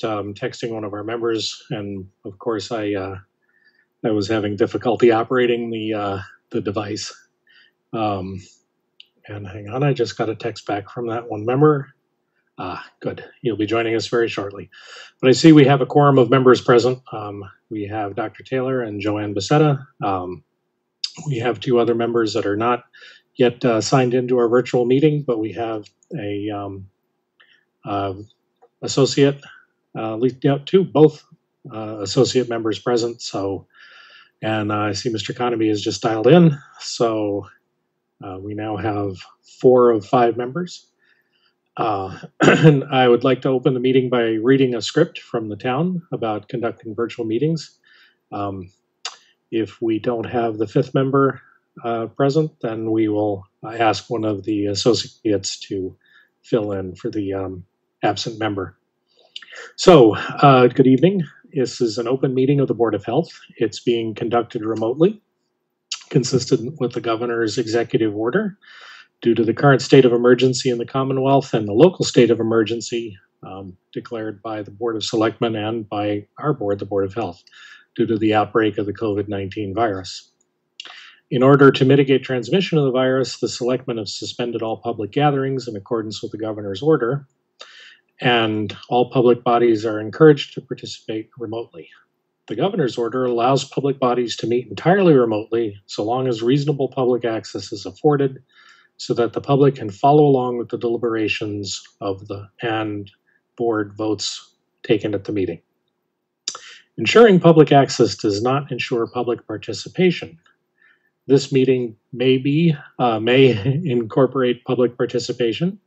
just um, texting one of our members, and of course, I uh, I was having difficulty operating the uh, the device. Um, and hang on, I just got a text back from that one member. Ah, good. You'll be joining us very shortly. But I see we have a quorum of members present. Um, we have Dr. Taylor and Joanne Becerra. Um, we have two other members that are not yet uh, signed into our virtual meeting, but we have a um, uh, associate, uh, at least you know, two, both uh, associate members present. So, and I see Mr. Conaby has just dialed in. So uh, we now have four of five members. Uh, and I would like to open the meeting by reading a script from the town about conducting virtual meetings. Um, if we don't have the fifth member uh, present, then we will ask one of the associates to fill in for the um, absent member. So, uh, good evening. This is an open meeting of the Board of Health. It's being conducted remotely, consistent with the governor's executive order. Due to the current state of emergency in the Commonwealth and the local state of emergency um, declared by the Board of Selectmen and by our board, the Board of Health, due to the outbreak of the COVID 19 virus. In order to mitigate transmission of the virus, the selectmen have suspended all public gatherings in accordance with the governor's order, and all public bodies are encouraged to participate remotely. The governor's order allows public bodies to meet entirely remotely so long as reasonable public access is afforded so that the public can follow along with the deliberations of the and board votes taken at the meeting. Ensuring public access does not ensure public participation. This meeting may be uh, may incorporate public participation.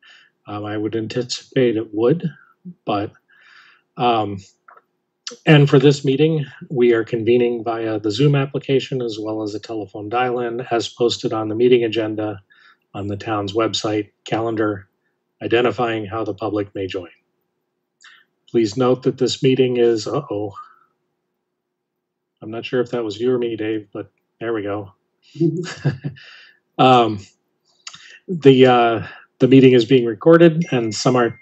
Um, I would anticipate it would, but um, and for this meeting, we are convening via the Zoom application as well as a telephone dial-in as posted on the meeting agenda on the town's website calendar, identifying how the public may join. Please note that this meeting is, uh-oh. I'm not sure if that was you or me, Dave, but there we go. um, the uh, the meeting is being recorded, and some are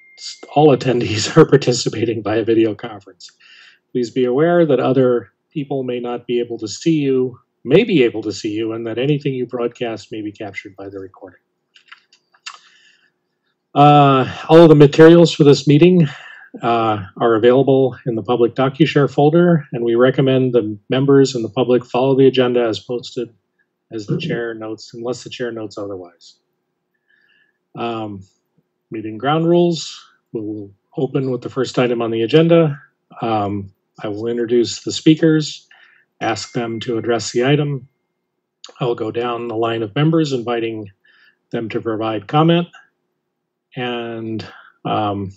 all attendees are participating via video conference. Please be aware that other people may not be able to see you may be able to see you and that anything you broadcast may be captured by the recording. Uh, all of the materials for this meeting uh, are available in the public DocuShare folder, and we recommend the members and the public follow the agenda as posted as the chair notes, unless the chair notes otherwise. Um, meeting ground rules, we'll open with the first item on the agenda. Um, I will introduce the speakers ask them to address the item. I'll go down the line of members, inviting them to provide comment. And um,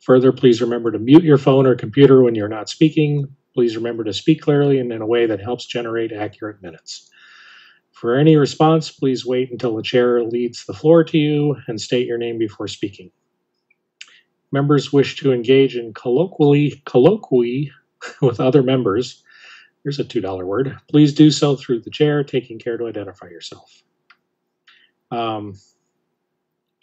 further, please remember to mute your phone or computer when you're not speaking. Please remember to speak clearly and in a way that helps generate accurate minutes. For any response, please wait until the chair leads the floor to you and state your name before speaking. Members wish to engage in colloquially colloquy with other members Here's a $2 word. Please do so through the chair, taking care to identify yourself. Um,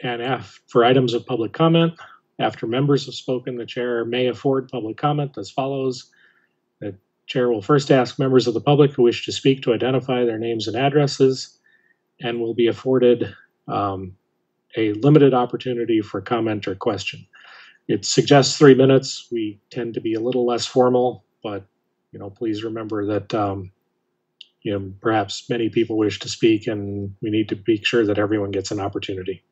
and for items of public comment, after members have spoken, the chair may afford public comment as follows. Chair will first ask members of the public who wish to speak to identify their names and addresses and will be afforded um, a limited opportunity for comment or question. It suggests three minutes. We tend to be a little less formal, but you know, please remember that um, you know perhaps many people wish to speak, and we need to make sure that everyone gets an opportunity.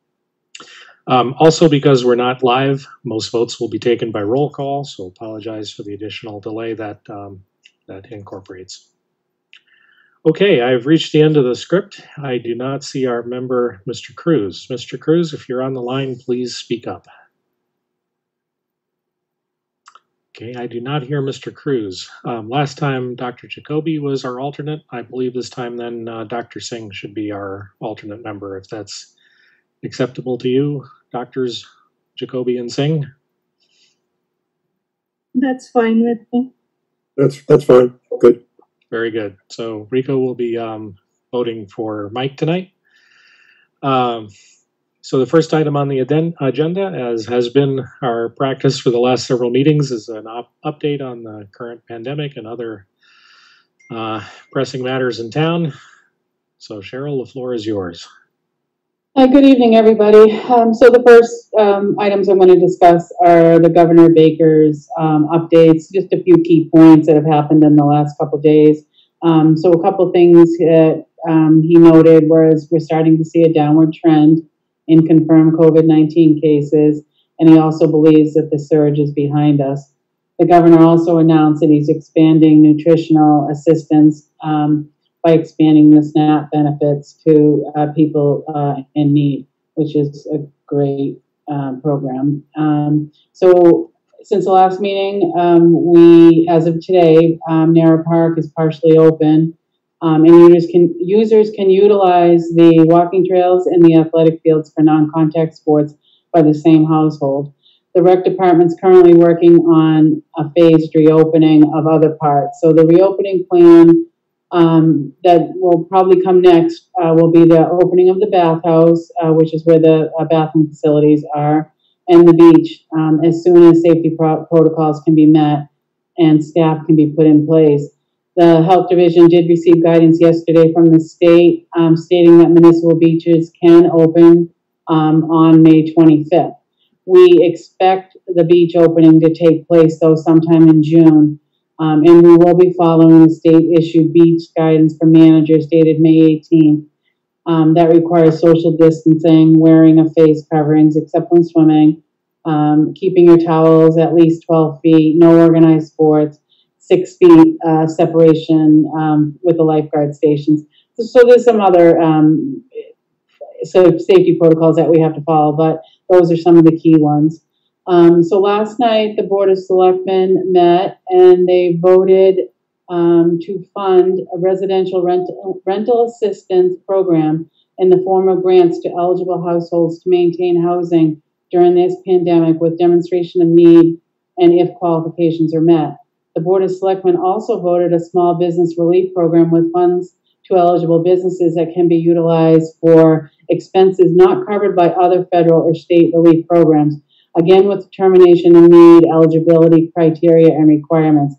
Um, also, because we're not live, most votes will be taken by roll call, so apologize for the additional delay that um, that incorporates. Okay, I've reached the end of the script. I do not see our member, Mr. Cruz. Mr. Cruz, if you're on the line, please speak up. Okay, I do not hear Mr. Cruz. Um, last time Dr. Jacoby was our alternate. I believe this time then uh, Dr. Singh should be our alternate member if that's acceptable to you, Doctors Jacoby and Singh. That's fine with me. That's, that's fine. Good. Very good. So Rico will be um, voting for Mike tonight. Um, So the first item on the aden- agenda, as has been our practice for the last several meetings, is an op- update on the current pandemic and other uh, pressing matters in town. So Cheryl, the floor is yours. Hi, good evening, everybody. Um, so the first, um, items I'm going to discuss are the Governor Baker's, um, updates, just a few key points that have happened in the last couple days. Um, so a couple things that, um, he noted was we're starting to see a downward trend in confirmed COVID-19 cases, and he also believes that the surge is behind us. The governor also announced that he's expanding nutritional assistance, um, by expanding the SNAP benefits to uh, people uh, in need, which is a great uh, program. Um, so, since the last meeting, um, we, as of today, um, NARA Park is partially open, um, and users can users can utilize the walking trails and the athletic fields for non-contact sports by the same household. The rec department's currently working on a phased reopening of other parts. So the reopening plan um, that will probably come next uh, will be the opening of the bathhouse, uh, which is where the uh, bathroom facilities are, and the beach um, as soon as safety pro- protocols can be met and staff can be put in place. The health division did receive guidance yesterday from the state um, stating that municipal beaches can open um, on May 25th. We expect the beach opening to take place though sometime in June. Um, and we will be following the state-issued beach guidance for managers dated May 18th. Um, that requires social distancing, wearing of face coverings except when swimming, um, keeping your towels at least 12 feet, no organized sports, six feet uh, separation um, with the lifeguard stations. So, so there's some other um, so safety protocols that we have to follow, but those are some of the key ones. Um, so last night, the Board of Selectmen met and they voted um, to fund a residential rental, rental assistance program in the form of grants to eligible households to maintain housing during this pandemic with demonstration of need and if qualifications are met. The Board of Selectmen also voted a small business relief program with funds to eligible businesses that can be utilized for expenses not covered by other federal or state relief programs again with determination of need, eligibility criteria, and requirements.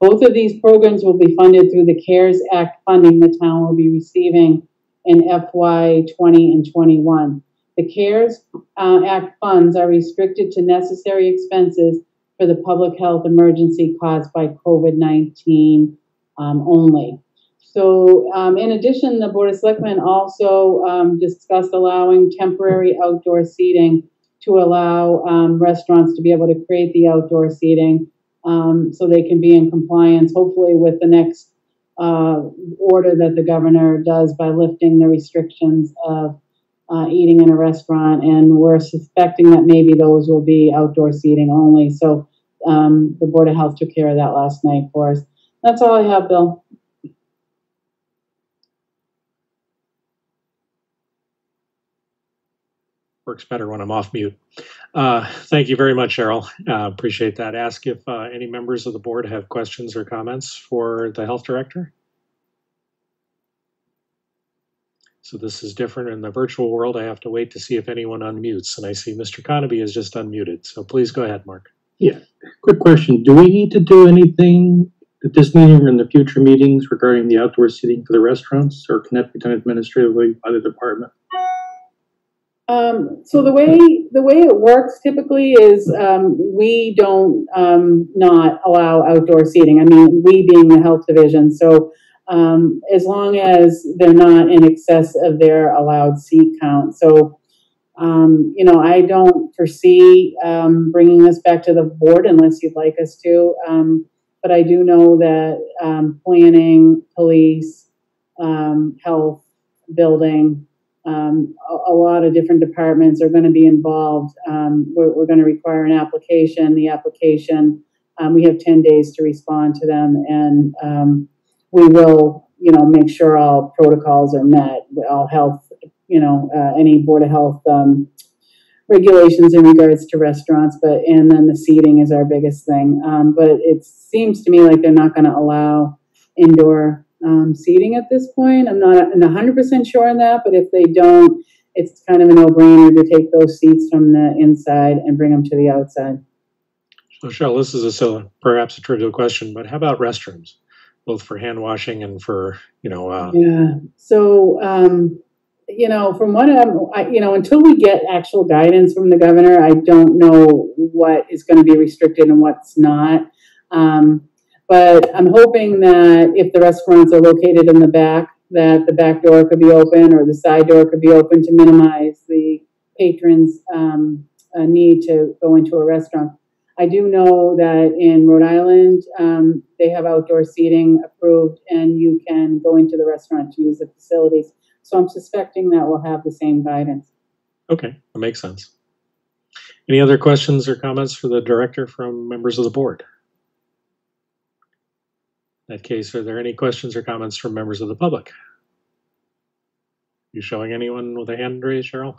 Both of these programs will be funded through the CARES Act funding the town will be receiving in FY 20 and 21. The CARES uh, Act funds are restricted to necessary expenses for the public health emergency caused by COVID 19 um, only. So, um, in addition, the Board of Selectmen also um, discussed allowing temporary outdoor seating to allow um, restaurants to be able to create the outdoor seating um, so they can be in compliance, hopefully, with the next uh, order that the governor does by lifting the restrictions of uh, eating in a restaurant. And we're suspecting that maybe those will be outdoor seating only. So um, the Board of Health took care of that last night for us. That's all I have, Bill. Works better when I'm off mute. Uh, thank you very much, Cheryl. Uh, appreciate that. Ask if uh, any members of the board have questions or comments for the health director. So this is different in the virtual world. I have to wait to see if anyone unmutes, and I see Mr. Conaby is just unmuted. So please go ahead, Mark. Yeah. Quick question, do we need to do anything at this meeting or in the future meetings regarding the outdoor seating for the restaurants, or can that be done administratively by the department? Um, so the way, the way it works typically is, um, we don't, um, not allow outdoor seating. I mean, we being the health division, so, um, as long as they're not in excess of their allowed seat count. So, um, you know, I don't foresee, um, bringing this back to the board unless you'd like us to. But I do know that, planning, police, health, building, um, a, a lot of different departments are going to be involved. Um, we're we're going to require an application. The application, um, we have 10 days to respond to them, and um, we will, you know, make sure all protocols are met, all health, you know, uh, any Board of Health um, regulations in regards to restaurants, but, and then the seating is our biggest thing. Um, But it seems to me like they're not going to allow indoor um, seating at this point. I'm not hundred percent sure on that, but if they don't, it's kind of a no-brainer to take those seats from the inside and bring them to the outside. So Cheryl, this is a, so perhaps a trivial question, but how about restrooms? Both for hand washing and for, you know, uh, Yeah, so, um, you know, from what I'm, I, you know, until we get actual guidance from the governor, I don't know what is gonna be restricted and what's not. Um, but I'm hoping that if the restaurants are located in the back, that the back door could be open or the side door could be open to minimize the patrons' um, uh, need to go into a restaurant. I do know that in Rhode Island, um, they have outdoor seating approved and you can go into the restaurant to use the facilities. So I'm suspecting that we'll have the same guidance. okay, that makes sense. Any other questions or comments for the director from members of the board? In that case, are there any questions or comments from members of the public? You showing anyone with a hand raised, Cheryl?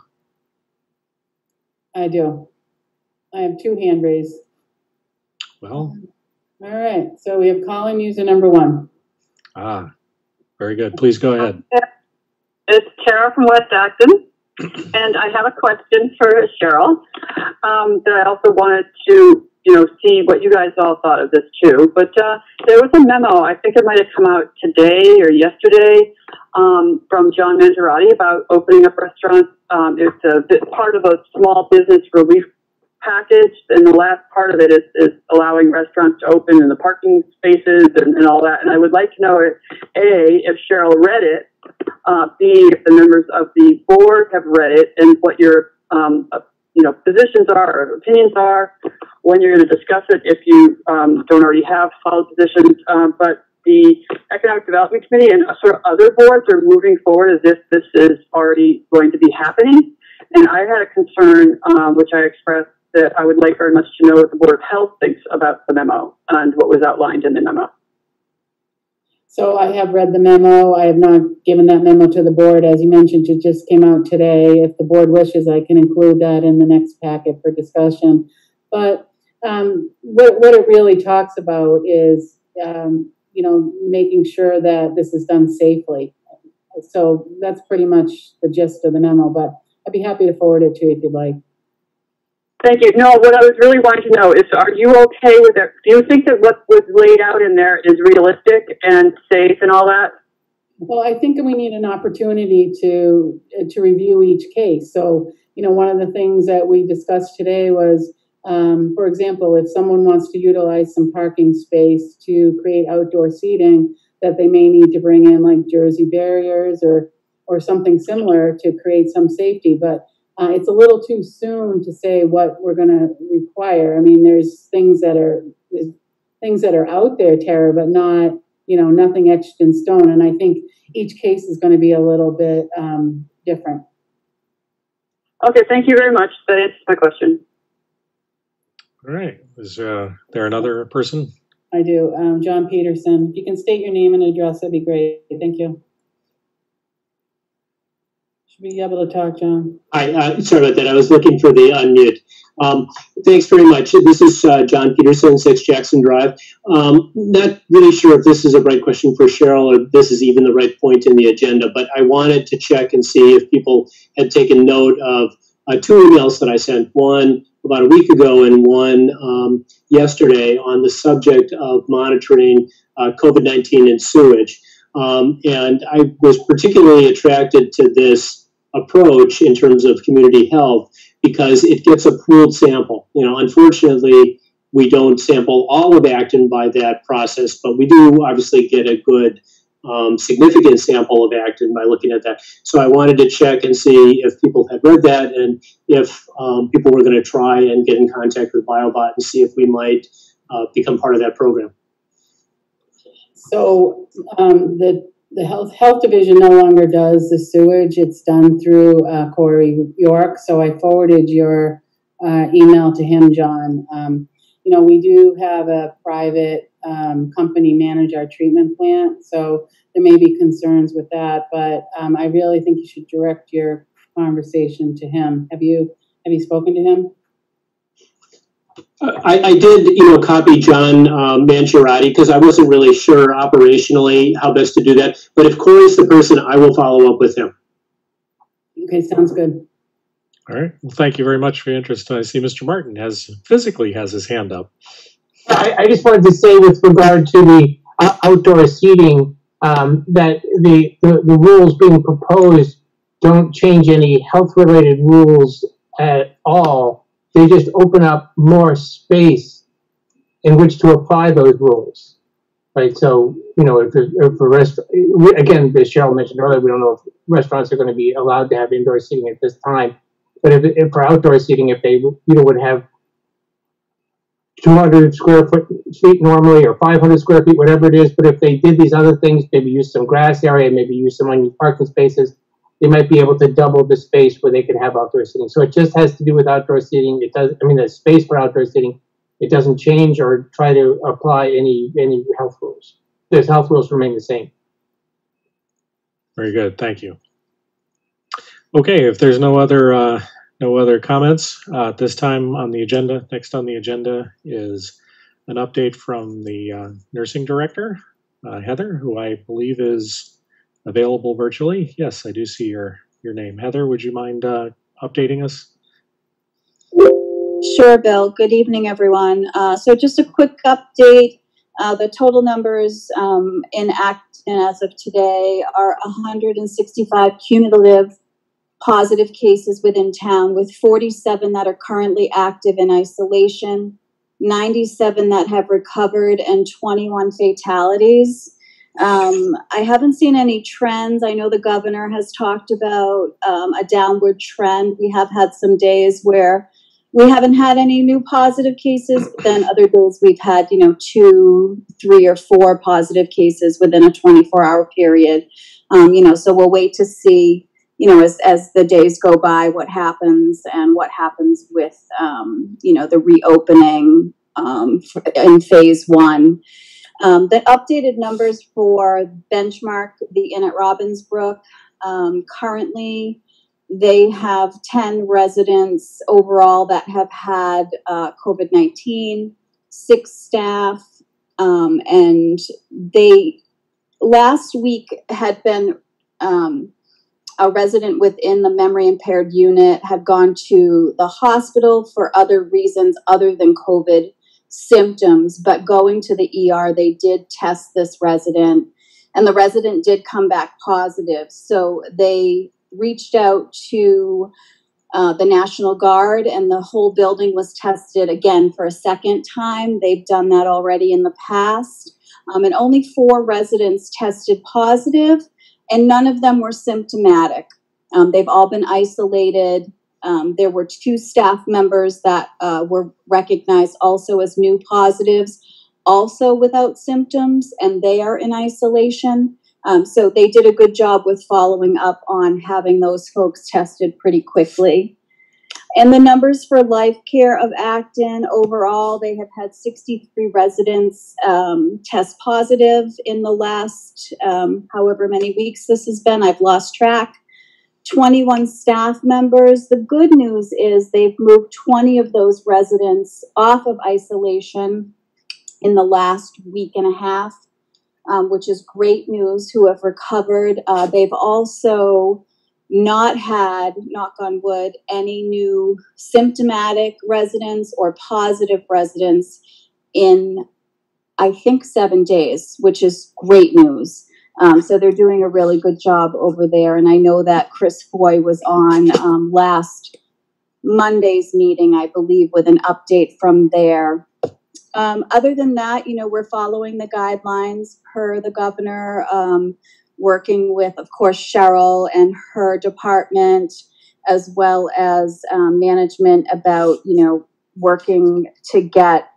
I do. I have two hand raised. Well, All right, so we have Colin user number one. ah, very good. Please go ahead. It's Tara from West Acton, and I have a question for Cheryl. Um, that I also wanted to, you know, see what you guys all thought of this too. But uh, there was a memo, I think it might have come out today or yesterday, um, from John Mangiaratti about opening up restaurants. Um, it's a bit part of a small business relief package, and the last part of it is, is allowing restaurants to open in the parking spaces and, and all that. And I would like to know, if, A, if Cheryl read it, uh, if the members of the board have read it and what your, um, uh, you know, positions are or opinions are, when you're going to discuss it, if you um, don't already have solid positions. Um, but the Economic Development Committee and sort of other boards are moving forward as if this is already going to be happening. And I had a concern, um, which I expressed, that I would like very much to know what the Board of Health thinks about the memo and what was outlined in the memo. So I have read the memo. I have not given that memo to the board. As you mentioned, it just came out today. If the board wishes, I can include that in the next packet for discussion. But um, what, what it really talks about is, um, you know, making sure that this is done safely. So that's pretty much the gist of the memo, but I'd be happy to forward it to you if you'd like. Thank you. No, what I was really wanting to know is, are you okay with it? Do you think that what was laid out in there is realistic and safe and all that? Well, I think we need an opportunity to, to review each case. So, you know, one of the things that we discussed today was, um, for example, if someone wants to utilize some parking space to create outdoor seating, that they may need to bring in like Jersey barriers or, or something similar to create some safety. But uh, it's a little too soon to say what we're going to require. I mean, there's things that are things that are out there, Tara, but not you know nothing etched in stone. And I think each case is going to be a little bit um, different. Okay, thank you very much. That answers my question. All right. Is uh, there another person? I do. Um, John Peterson. If you can state your name and address, that'd be great. Thank you. Should be able to talk, John. Hi, uh, sorry about that. I was looking for the unmute. Um, thanks very much. This is uh, John Peterson, 6 Jackson Drive. Um, not really sure if this is a right question for Cheryl or this is even the right point in the agenda, but I wanted to check and see if people had taken note of uh, two emails that I sent. One about a week ago and one um, yesterday on the subject of monitoring uh, COVID 19 and sewage. Um, and I was particularly attracted to this approach in terms of community health because it gets a pooled sample. You know, unfortunately, we don't sample all of Acton by that process, but we do obviously get a good um, significant sample of Acton by looking at that. So I wanted to check and see if people had read that and if um, people were going to try and get in contact with BioBot and see if we might uh, become part of that program. So um, the the health health division no longer does the sewage; it's done through uh, Corey York. So I forwarded your uh, email to him, John. Um, you know, we do have a private um, company manage our treatment plant, so there may be concerns with that. But um, I really think you should direct your conversation to him. Have you have you spoken to him? I, I did, you know, copy John um, Mangiaratti because I wasn't really sure operationally how best to do that. But if Corey's the person, I will follow up with him. Okay, sounds good. All right. Well, thank you very much for your interest. And I see Mr. Martin has physically has his hand up. I, I just wanted to say with regard to the uh, outdoor seating, um, that the, the, the rules being proposed don't change any health-related rules at all. They just open up more space in which to apply those rules. Right, so, you know, if, if a rest, again, as Cheryl mentioned earlier, we don't know if restaurants are gonna be allowed to have indoor seating at this time. But if, if for outdoor seating, if they, you know, would have 200 square foot feet normally or 500 square feet, whatever it is. But if they did these other things, maybe use some grass area, maybe use some unused parking spaces, they might be able to double the space where they can have outdoor seating. So it just has to do with outdoor seating. It does, I mean, the space for outdoor seating. It doesn't change or try to apply any any health rules. Those health rules remain the same. Very good. Thank you. Okay, if there's no other uh, no other comments uh, this time on the agenda, next on the agenda is an update from the uh, nursing director, uh, Heather, who I believe is available virtually. Yes, I do see your your name. Heather, would you mind uh, updating us? Sure, Bill. Good evening, everyone. Uh, so just a quick update. Uh, the total numbers um, in Acton as of today are 165 cumulative positive cases within town, with 47 that are currently active in isolation, 97 that have recovered, and 21 fatalities. Um, I haven't seen any trends. I know the governor has talked about um, a downward trend. We have had some days where we haven't had any new positive cases, but then other days we've had, you know, two, three, or four positive cases within a 24 hour period. Um, you know, so we'll wait to see, you know, as, as the days go by, what happens and what happens with, um, you know, the reopening um, in phase one. Um, the updated numbers for benchmark the Inn at Robbinsbrook um, currently they have 10 residents overall that have had uh, COVID 19, six staff, um, and they last week had been um, a resident within the memory impaired unit had gone to the hospital for other reasons other than COVID symptoms, but going to the ER, they did test this resident, and the resident did come back positive. So they reached out to uh, the National Guard, and the whole building was tested again for a second time. They've done that already in the past. Um, and only four residents tested positive, and none of them were symptomatic. Um, they've all been isolated. Um, there were two staff members that uh, were recognized also as new positives, also without symptoms, and they are in isolation. Um, so they did a good job with following up on having those folks tested pretty quickly. And the numbers for Life Care of Acton overall, they have had 63 residents um, test positive in the last um, however many weeks this has been. I've lost track. 21 staff members. The good news is they've moved 20 of those residents off of isolation in the last week and a half um, which is great news, who have recovered. Uh, they've also not had, knock on wood, any new symptomatic residents or positive residents in, I think, seven days, which is great news. Um, so they're doing a really good job over there. And I know that Chris Foy was on um, last Monday's meeting, I believe, with an update from there. Um, other than that, you know, we're following the guidelines per the governor, um, working with, of course, Cheryl and her department, as well as um, management about, you know, working to get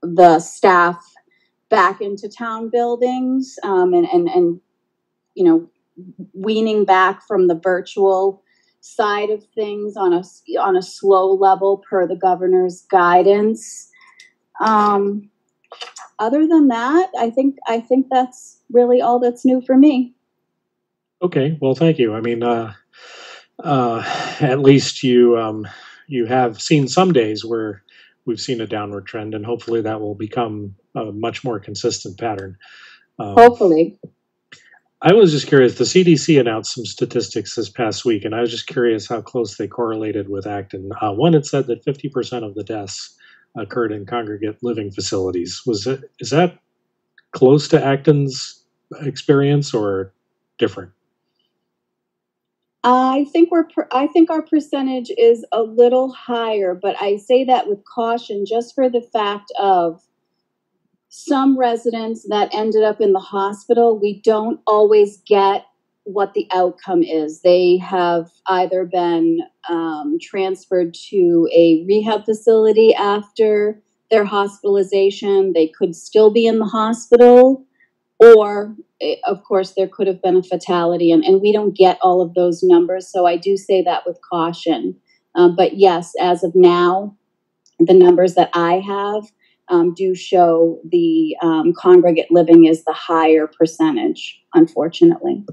the staff back into town buildings um, and, and, and, you know, weaning back from the virtual side of things on a, on a slow level per the governor's guidance. Um, other than that, I think I think that's really all that's new for me. Okay, well, thank you. I mean, uh, uh, at least you um, you have seen some days where we've seen a downward trend, and hopefully that will become a much more consistent pattern. Um, Hopefully, I was just curious. The CDC announced some statistics this past week, and I was just curious how close they correlated with Acton. Uh, one, it said that 50% of the deaths occurred in congregate living facilities. Was it is that close to Acton's experience or different? I think we're, I think our percentage is a little higher, but I say that with caution just for the fact of some residents that ended up in the hospital, we don't always get what the outcome is. They have either been um, transferred to a rehab facility after their hospitalization, they could still be in the hospital, or eh, of course, there could have been a fatality, and, and we don't get all of those numbers. So I do say that with caution. Um, but yes, as of now, the numbers that I have um, do show the um, congregate living is the higher percentage, unfortunately.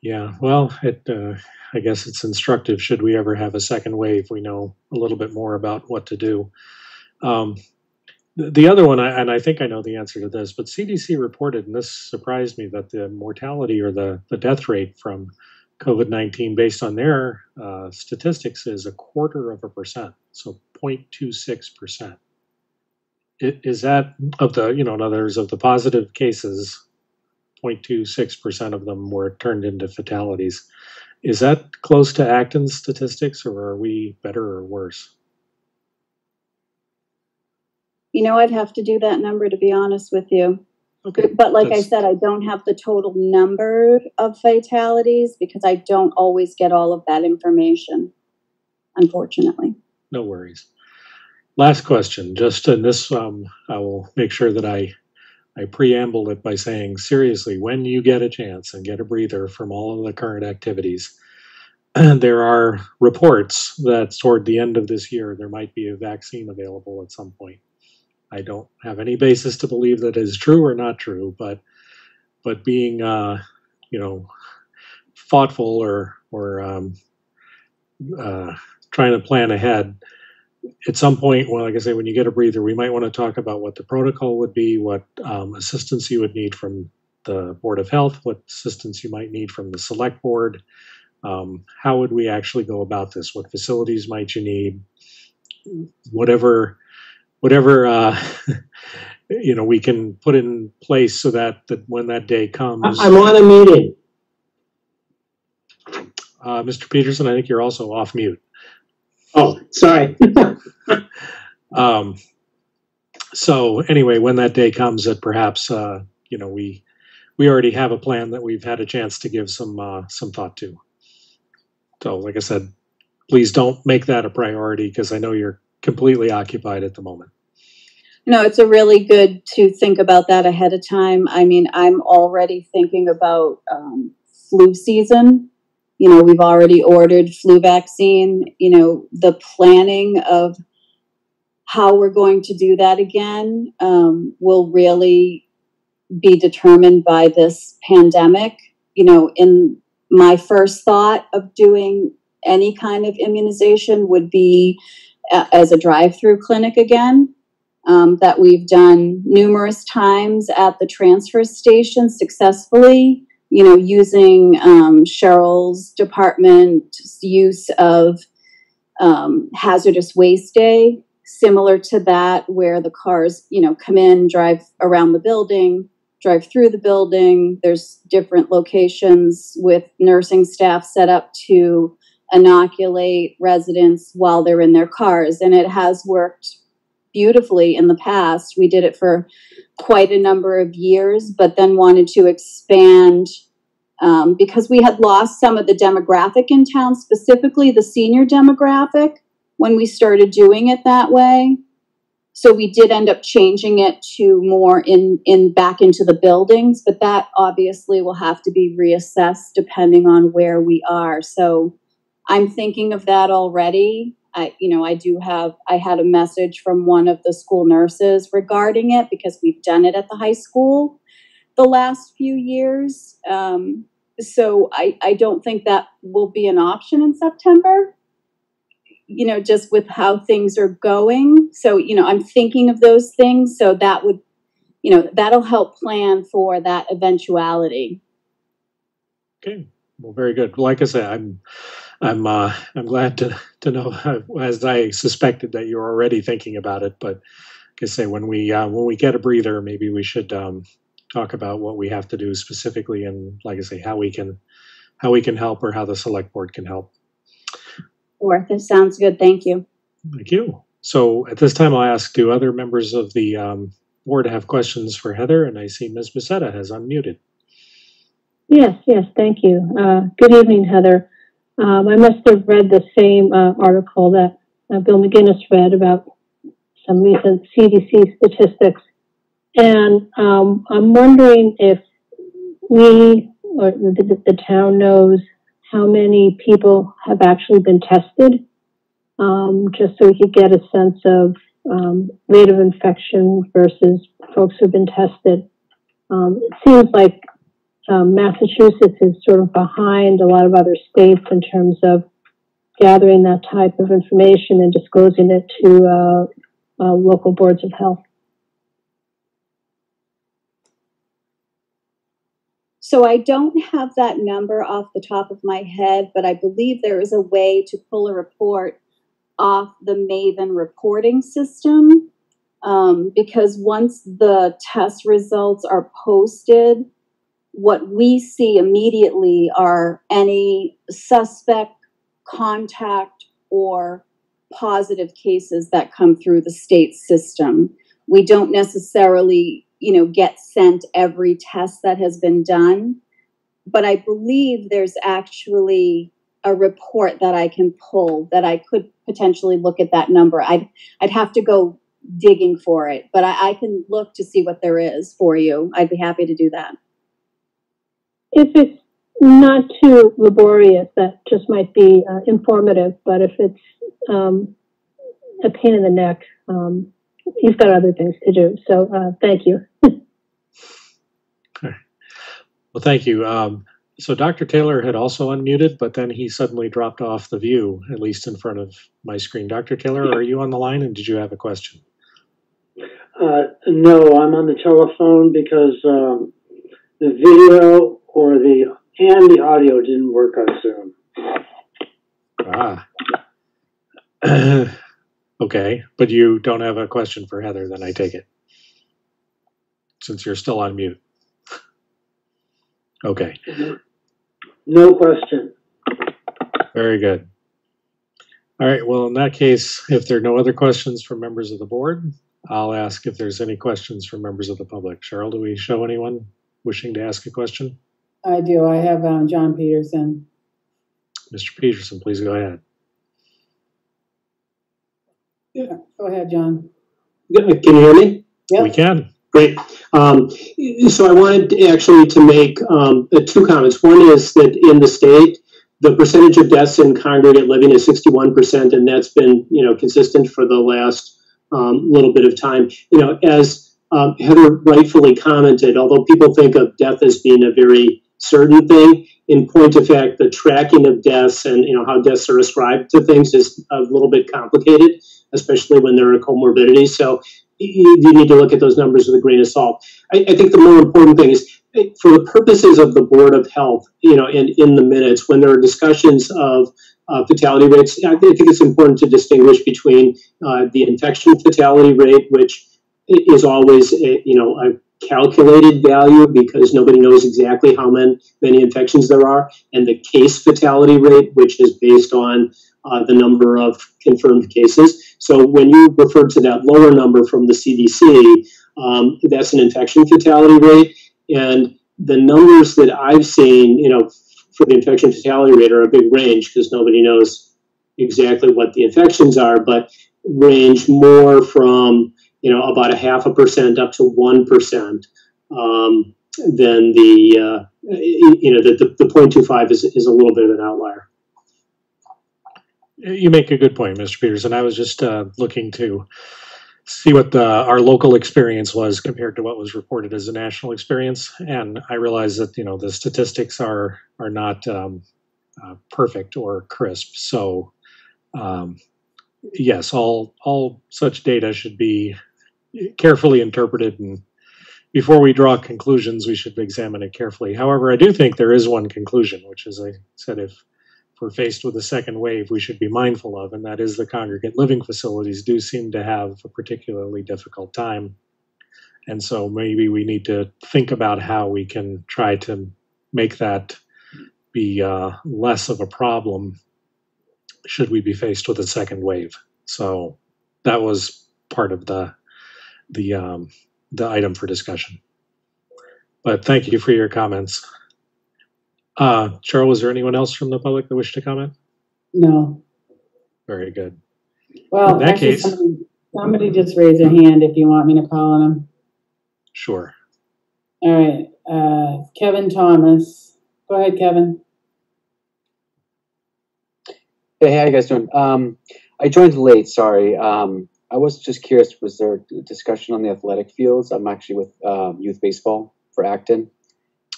Yeah, well, it uh, I guess it's instructive. Should we ever have a second wave, we know a little bit more about what to do. The, the other one, and I think I know the answer to this, but CDC reported, and this surprised me, that the mortality or the the death rate from COVID nineteen, based on their uh, statistics, is a quarter of a percent, so 0.26 percent. Is that of the you know, in other words, of the positive cases, 0.26% of them were turned into fatalities. Is that close to Acton's statistics, or are we better or worse? You know, I'd have to do that number to be honest with you. Okay, But like I said, I don't have the total number of fatalities because I don't always get all of that information, unfortunately. no worries. Last question, just in this, um, I will make sure that I I preamble it by saying seriously, when you get a chance and get a breather from all of the current activities, there are reports that toward the end of this year there might be a vaccine available at some point. I don't have any basis to believe that is true or not true, but but being uh, you know thoughtful or or um, uh, trying to plan ahead. At some point, well, like I say, when you get a breather, we might want to talk about what the protocol would be, what um, assistance you would need from the Board of Health, what assistance you might need from the Select Board. Um, how would we actually go about this? What facilities might you need? Whatever, whatever uh, you know, we can put in place so that that when that day comes, I- I'm on a meeting. uh, Mr. Peterson, I think you're also off mute. Oh, sorry. Um, so anyway, when that day comes, that perhaps uh, you know we we already have a plan that we've had a chance to give some uh, some thought to. So, like I said, please don't make that a priority because I know you're completely occupied at the moment. No, it's a really good to think about that ahead of time. I mean, I'm already thinking about um, flu season. You know, we've already ordered flu vaccine. You know, the planning of how we're going to do that again um, will really be determined by this pandemic. You know, in my first thought of doing any kind of immunization would be as a drive-through clinic again um, that we've done numerous times at the transfer station successfully. You know, using um, Cheryl's department's use of um, hazardous waste day, similar to that, where the cars, you know, come in, drive around the building, drive through the building. There's different locations with nursing staff set up to inoculate residents while they're in their cars, and it has worked beautifully in the past. We did it for quite a number of years, but then wanted to expand um, because we had lost some of the demographic in town, specifically the senior demographic, when we started doing it that way. So we did end up changing it to more in in back into the buildings, but that obviously will have to be reassessed depending on where we are. So I'm thinking of that already. I, you know, I do have, I had a message from one of the school nurses regarding it because we've done it at the high school the last few years. Um, so I, I don't think that will be an option in September, you know, just with how things are going. So, you know, I'm thinking of those things. So that would, you know, that'll help plan for that eventuality. Okay, well, very good. Like I said, I'm, I'm, uh, I'm glad to, to know, as I suspected that you're already thinking about it, but like I say, when we, uh, when we get a breather, maybe we should, um, talk about what we have to do specifically and like I say, how we can, how we can help or how the select board can help. Or this sounds good. Thank you. Thank you. So at this time, I'll ask, do other members of the, um, board have questions for Heather? And I see Ms. Becerra has unmuted. Yes, yes, thank you. Uh, good evening, Heather. Um, I must have read the same uh, article that uh, Bill McGinnis read about some recent CDC statistics. And um, I'm wondering if we or the, the town knows how many people have actually been tested, um, just so we could get a sense of um, rate of infection versus folks who've been tested. Um, it seems like um, Massachusetts is sort of behind a lot of other states in terms of gathering that type of information and disclosing it to uh, uh, local boards of health. So I don't have that number off the top of my head, but I believe there is a way to pull a report off the Maven reporting system. Um, because once the test results are posted, what we see immediately are any suspect, contact, or positive cases that come through the state system. We don't necessarily, you know, get sent every test that has been done, but I believe there's actually a report that I can pull that I could potentially look at that number. I'd I'd have to go digging for it, but I, I can look to see what there is for you. I'd be happy to do that. If it's not too laborious, that just might be uh, informative, but if it's um, a pain in the neck, um, you've got other things to do. So uh, thank you. Well, thank you. Um, so Dr. Taylor had also unmuted, but then he suddenly dropped off the view, at least in front of my screen. Dr. Taylor, are you on the line and did you have a question? Uh, no, I'm on the telephone because um, the video or the and the audio didn't work on Zoom. Ah. okay, but you don't have a question for Heather, then I take it. Since you're still on mute. Okay, No question. very good. All right, well, in that case, if there are no other questions from members of the board, I'll ask if there's any questions from members of the public. Cheryl, do we show anyone wishing to ask a question? I do. I have um, John Peterson. Mr. Peterson, please go ahead. Yeah, go ahead, John. Can you hear me? Yep. We can. Great. Um, so I wanted actually to make um, uh, two comments. One is that in the state, the percentage of deaths in congregate living is 61%, and that's been you know consistent for the last um, little bit of time. You know, as um, Heather rightfully commented, although people think of death as being a very certain thing, in point of fact, the tracking of deaths and you know how deaths are ascribed to things is a little bit complicated, especially when there are comorbidities. So you, need to look at those numbers with a grain of salt. I, I think the more important thing is eh, for the purposes of the Board of Health, you know, and in the minutes, when there are discussions of uh, fatality rates, I think it's important to distinguish between uh, the infection fatality rate, which is always, a, you know, a calculated value because nobody knows exactly how many, many infections there are, and the case fatality rate, which is based on uh, the number of confirmed cases. So when you refer to that lower number from the CDC, um, that's an infection fatality rate. And the numbers that I've seen, you know, for the infection fatality rate are a big range because nobody knows exactly what the infections are, but range more from, you know, about a half a percent up to 1% um, than the, uh, you know, the, the, the 0.25 is, is a little bit of an outlier. You make a good point, Mr. Peterson. I was just uh, looking to see what the, our local experience was compared to what was reported as a national experience, and I realize that you know the statistics are are not um, uh, perfect or crisp. So, um, yes, all all such data should be carefully interpreted and before we draw conclusions, we should examine it carefully. However, I do think there is one conclusion, which is I said if, if we're faced with a second wave, we should be mindful of, and that is the congregate living facilities do seem to have a particularly difficult time. And so maybe we need to think about how we can try to make that be uh, less of a problem should we be faced with a second wave. So that was part of the the um, the item for discussion. But thank you for your comments. Uh, Cheryl, was there anyone else from the public that wished to comment? No. Very good. Well, In that actually, case- somebody, somebody just raise their hand if you want me to call on them. Sure. All right, uh, Kevin Thomas. Go ahead, Kevin. Hey, how you guys doing? Um, I joined late, sorry. Um, I was just curious, was there a discussion on the athletic fields? I'm actually with um, youth baseball for Acton.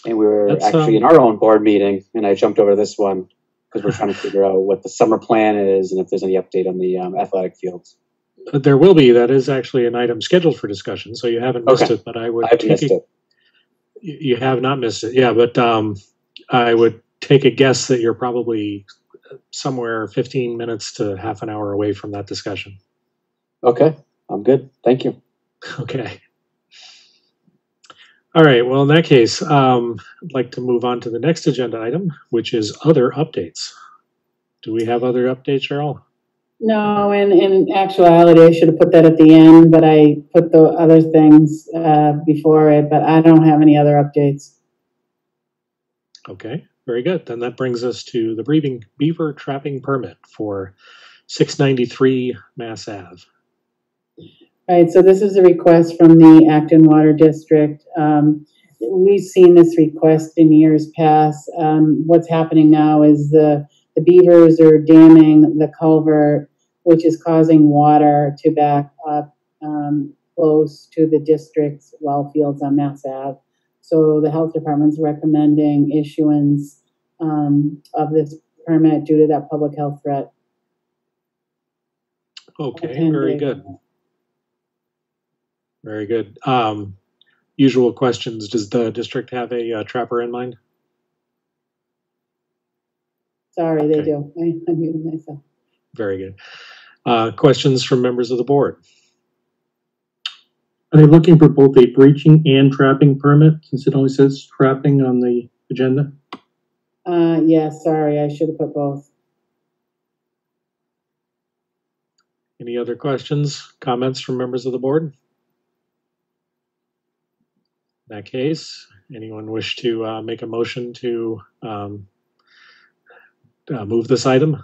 And we were That's, actually um, in our own board meeting, and I jumped over to this one because we're trying to figure out what the summer plan is and if there's any update on the um, athletic fields. There will be. That is actually an item scheduled for discussion, so you haven't missed Okay. it. But I would I haven't take missed a, it. You you have not missed it. Yeah, but um, I would take a guess that you're probably somewhere 15 minutes to half an hour away from that discussion. Okay, I'm good. Thank you. Okay. All right. Well, in that case, um, I'd like to move on to the next agenda item, which is other updates. Do we have other updates, Cheryl? No, in, in actuality, I should have put that at the end, but I put the other things, uh, before it, but I don't have any other updates. Okay, very good. Then that brings us to the breaching beaver trapping permit for 693 Mass Ave. Right, so this is a request from the Acton Water District. Um, we've seen this request in years past. Um, what's happening now is the, the beavers are damming the culvert, which is causing water to back up, um, close to the district's well fields on Mass Ave. So the health department's recommending issuance, um, of this permit due to that public health threat. Okay, very good. Very good. Um, usual questions. Does the district have a uh, trapper in mind? Sorry, they Okay. do. I, I muted myself. Very good. Uh, questions from members of the board? Are they looking for both a breaching and trapping permit, since it only says trapping on the agenda? Uh, yeah, sorry, I should have put both. Any other questions, comments from members of the board? In that case, anyone wish to uh, make a motion to um, uh, move this item?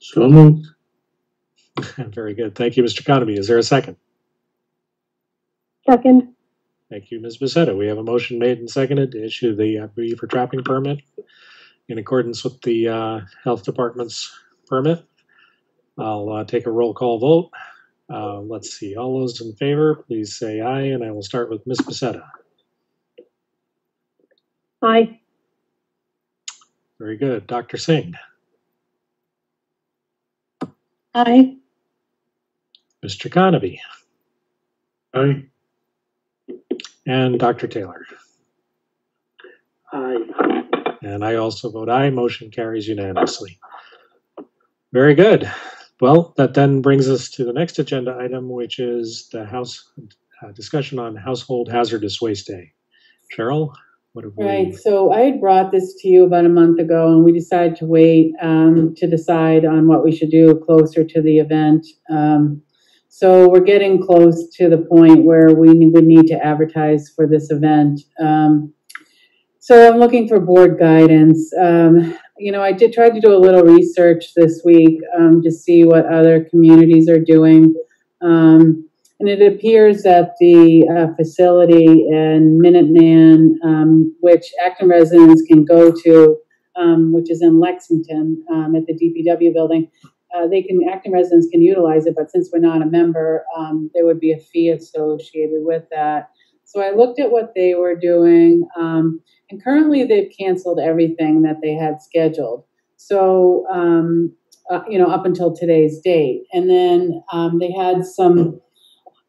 So moved. Very good. Thank you, Mr. Conoby. Is there a second? Second, Thank you, Ms. Becerra. We have a motion made and seconded to issue the uh, beaver trapping permit in accordance with the uh, Health Department's permit. I'll uh, take a roll call vote. Uh, Let's see, all those in favor, please say aye, and I will start with Ms. Becerra. Aye. Very good. Dr. Singh, Aye. Mr. Conaby, Aye. and Dr. Taylor. Aye. And I also vote aye. Motion carries unanimously. Very good. Well, that then brings us to the next agenda item, which is the House uh, discussion on Household Hazardous Waste Day. Cheryl, have we? Right, so I had brought this to you about a month ago, and we decided to wait um, to decide on what we should do closer to the event. Um, so we're getting close to the point where we would need to advertise for this event. Um, so I'm looking for board guidance. Um, you know, I did try to do a little research this week um, to see what other communities are doing. Um, and it appears that the uh, facility in Minuteman, um, which Acton residents can go to, um, which is in Lexington um, at the DPW building, uh, they can, Acton residents can utilize it, but since we're not a member, um, there would be a fee associated with that. So I looked at what they were doing, um, and currently they've canceled everything that they had scheduled. So, uh, you know, up until today's date. And then um, they had some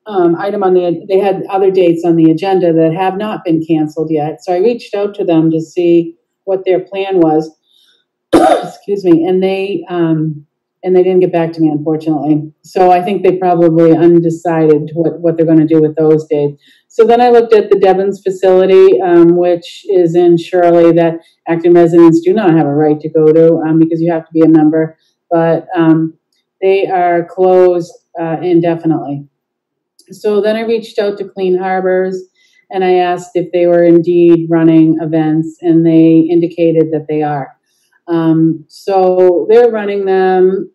um, item on the, they had other dates on the agenda that have not been canceled yet. So I reached out to them to see what their plan was. Excuse me, and they, um, and they didn't get back to me unfortunately. So I think they probably undecided what, what they're gonna do with those dates. So then I looked at the Devens facility, um, which is in Shirley that Acton residents do not have a right to go to, um, because you have to be a member. But, um, they are closed, uh, indefinitely. So then I reached out to Clean Harbors and I asked if they were indeed running events and they indicated that they are. Um, so they're running them,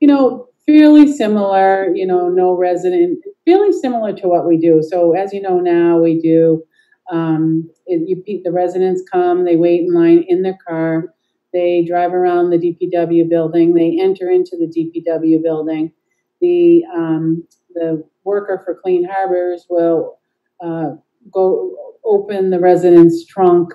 you know, fairly similar, you know, no resident, fairly similar to what we do. So as you know now, we do, um, it, you, the residents come, they wait in line in their car, they drive around the DPW building, they enter into the DPW building. The, um, the worker for Clean Harbors will, uh, go open the resident's trunk,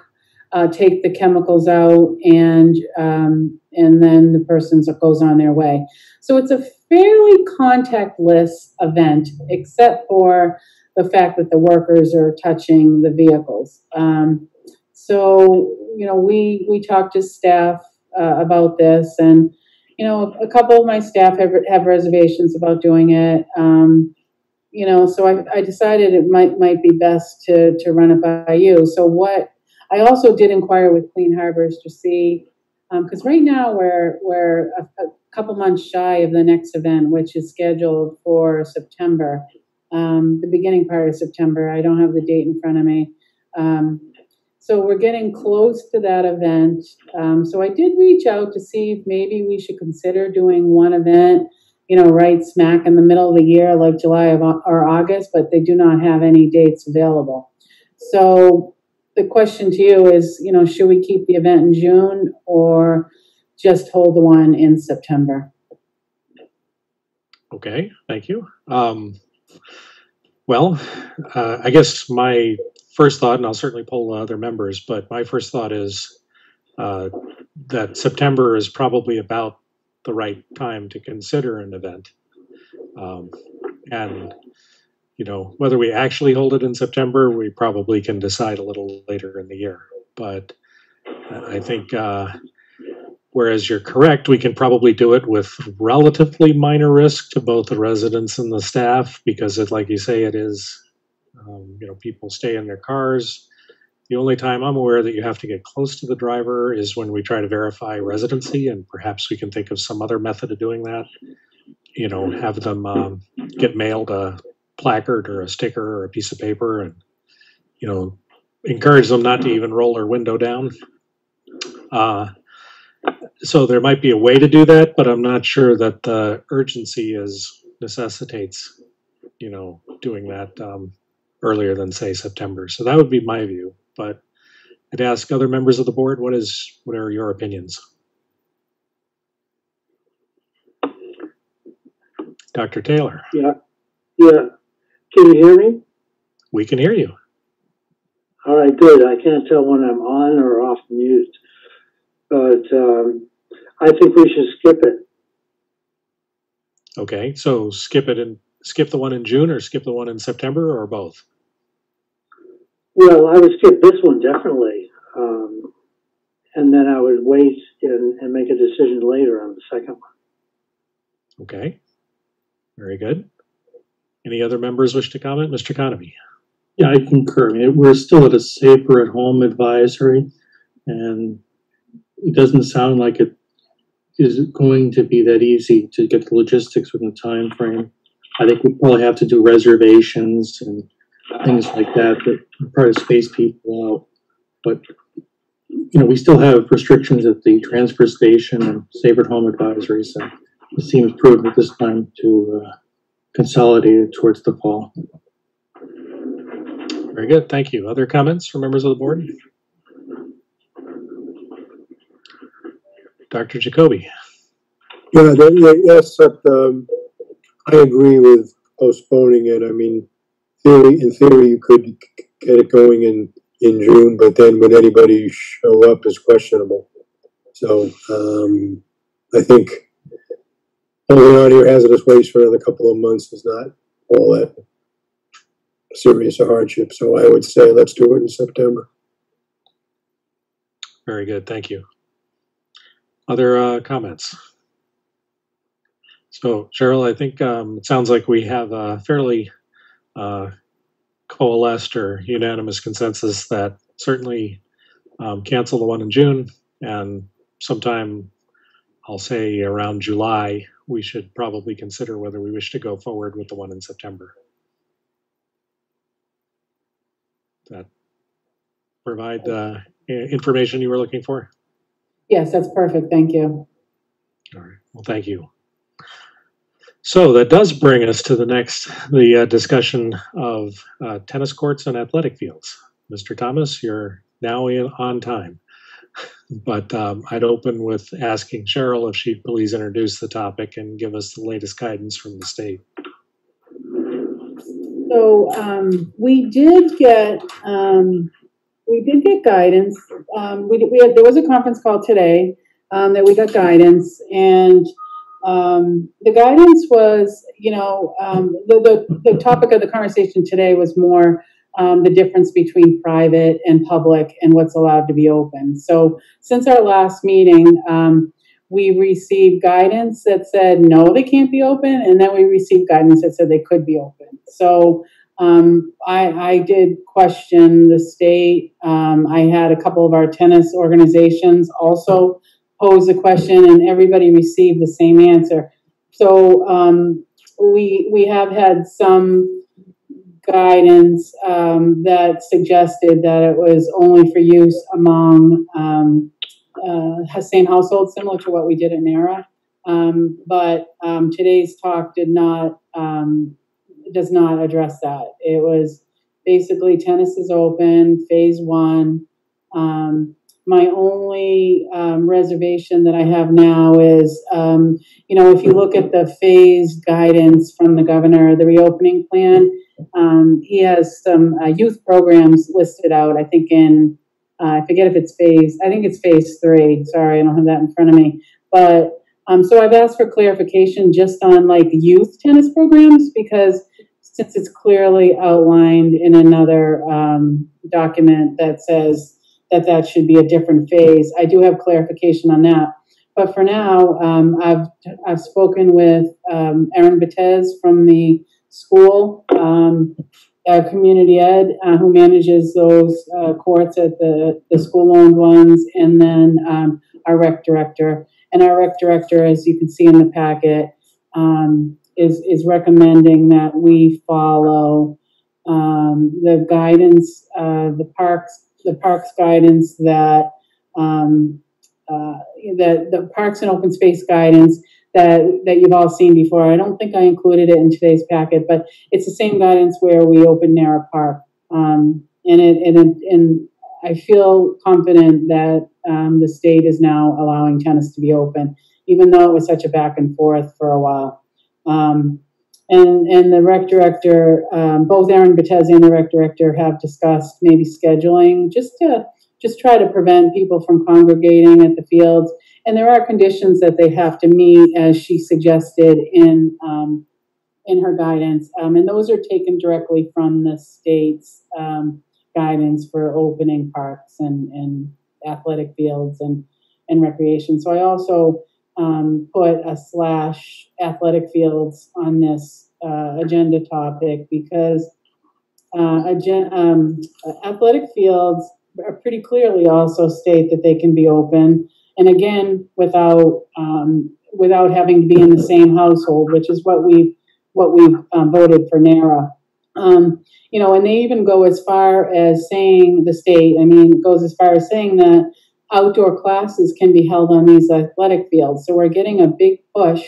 uh, take the chemicals out, and um, and then the person goes on their way. So it's a fairly contactless event, except for the fact that the workers are touching the vehicles. Um, so you know, we we talked to staff uh, about this, and you know, a couple of my staff have have reservations about doing it. Um, you know, so I, I decided it might might be best to to run it by you. So what I also did inquire with Clean Harbors to see because um, right now we're we're a, a, couple months shy of the next event, which is scheduled for September, um, the beginning part of September. I don't have the date in front of me. Um, so we're getting close to that event. Um, so I did reach out to see if maybe we should consider doing one event you know, right smack in the middle of the year, like July or August, but they do not have any dates available. So the question to you is, you know, should we keep the event in June or just hold the one in September? Okay, thank you. Um, well, uh, I guess my first thought, and I'll certainly poll other members, but my first thought is uh, that September is probably about the right time to consider an event. Um, and, you know, whether we actually hold it in September, we probably can decide a little later in the year. But I think, uh, whereas you're correct, we can probably do it with relatively minor risk to both the residents and the staff because, it, like you say, it is, um, you know, people stay in their cars. The only time I'm aware that you have to get close to the driver is when we try to verify residency, and perhaps we can think of some other method of doing that. You know, have them um, get mailed a placard or a sticker or a piece of paper, and you know, encourage them not to even roll their window down. Uh, so there might be a way to do that, but I'm not sure that the urgency is necessitates, you know, doing that um, earlier than say September. So that would be my view but I'd ask other members of the board, what is, what are your opinions? Dr. Taylor, Yeah, yeah. Can you hear me? we can hear you. All right, good. I can't tell when I'm on or off mute. But um, I think we should skip it. Okay, so skip it and skip the one in June or skip the one in September or both? Well, I would skip this one definitely. Um, and then I would wait and, and make a decision later on the second one. Okay, very good. Any other members wish to comment? Mr. Conaby? Yeah, I concur. I mean, we're still at a safer at home advisory, and it doesn't sound like it is going to be that easy to get the logistics within the time frame. I think we probably have to do reservations and things like that that try to space people out. But you know, we still have restrictions at the transfer station and safe at home advisory, so it seems prudent at this time to uh, consolidate it towards the fall. Very good, thank you. Other comments from members of the board? Dr. Jacoby? Yeah, the- yeah, yes, but, um, I agree with postponing it. I mean, theory, in theory, you could get it going in, in June, but then would anybody show up is questionable. So, um, I think holding on to your hazardous waste for another couple of months is not all that serious a hardship. So I would say let's do it in September. Very good, thank you. Other uh, comments? So Cheryl, I think um, it sounds like we have a fairly uh, coalesced or unanimous consensus that certainly um, cancel the one in June and sometime, I'll say around July, we should probably consider whether we wish to go forward with the one in September. That provide the uh, information you were looking for? Yes, that's perfect. Thank you. All right, well, thank you. So that does bring us to the next, the uh, discussion of uh, tennis courts and athletic fields. Mr. Thomas, you're now in, on time. But um, I'd open with asking Cheryl if she'd please introduce the topic and give us the latest guidance from the state. So, um, we did get, um, we did get guidance. Um, we, we had, there was a conference call today, um, that we got guidance and, um, the guidance was, you know, um, the, the, the topic of the conversation today was more, um, the difference between private and public and what's allowed to be open. So since our last meeting, um, we received guidance that said, no, they can't be open. And then we received guidance that said they could be open. So um, I, I did question the state. Um, I had a couple of our tennis organizations also pose a question and everybody received the same answer. So um, we, we have had some guidance um, that suggested that it was only for use among um, uh, same household, similar to what we did in NARA. Um, but um, today's talk did not um, does not address that. It was basically tennis is open, phase one. Um, my only um, reservation that I have now is, um, you know, if you look at the phase guidance from the governor, the reopening plan, um, he has some uh, youth programs listed out. I think in, uh, I forget if it's phase, I think it's phase three. Sorry, I don't have that in front of me. But um, so I've asked for clarification just on like youth tennis programs because since it's clearly outlined in another um, document that says that that should be a different phase, I do have clarification on that. But for now, um, I've I've spoken with um, Erin Betez from the school, um, uh, community ed, uh, who manages those uh, courts at the the school-owned ones, and then um, our rec director. And our rec director, as you can see in the packet, um, is, is recommending that we follow um, the guidance, the parks, the parks guidance that, um, uh, that the parks and open space guidance that, that you've all seen before. I don't think I included it in today's packet, but it's the same guidance where we open NARA Park. Um, and it, and, and I feel confident that um, the state is now allowing tennis to be open, even though it was such a back and forth for a while. Um, and, and the rec director, um, both Erin Betez and the rec director have discussed maybe scheduling just to just try to prevent people from congregating at the fields. And there are conditions that they have to meet, as she suggested in um, in her guidance, um, and those are taken directly from the state's um, guidance for opening parks and, and athletic fields and and recreation. So I also um, put a slash athletic fields on this uh, agenda topic because uh, agen- um, athletic fields are pretty clearly also state that they can be open, and again without um, without having to be in the same household, which is what we've what we've um, voted for NARA. Um, you know, and they even go as far as saying the state. I mean, goes as far as saying that outdoor classes can be held on these athletic fields. So we're getting a big push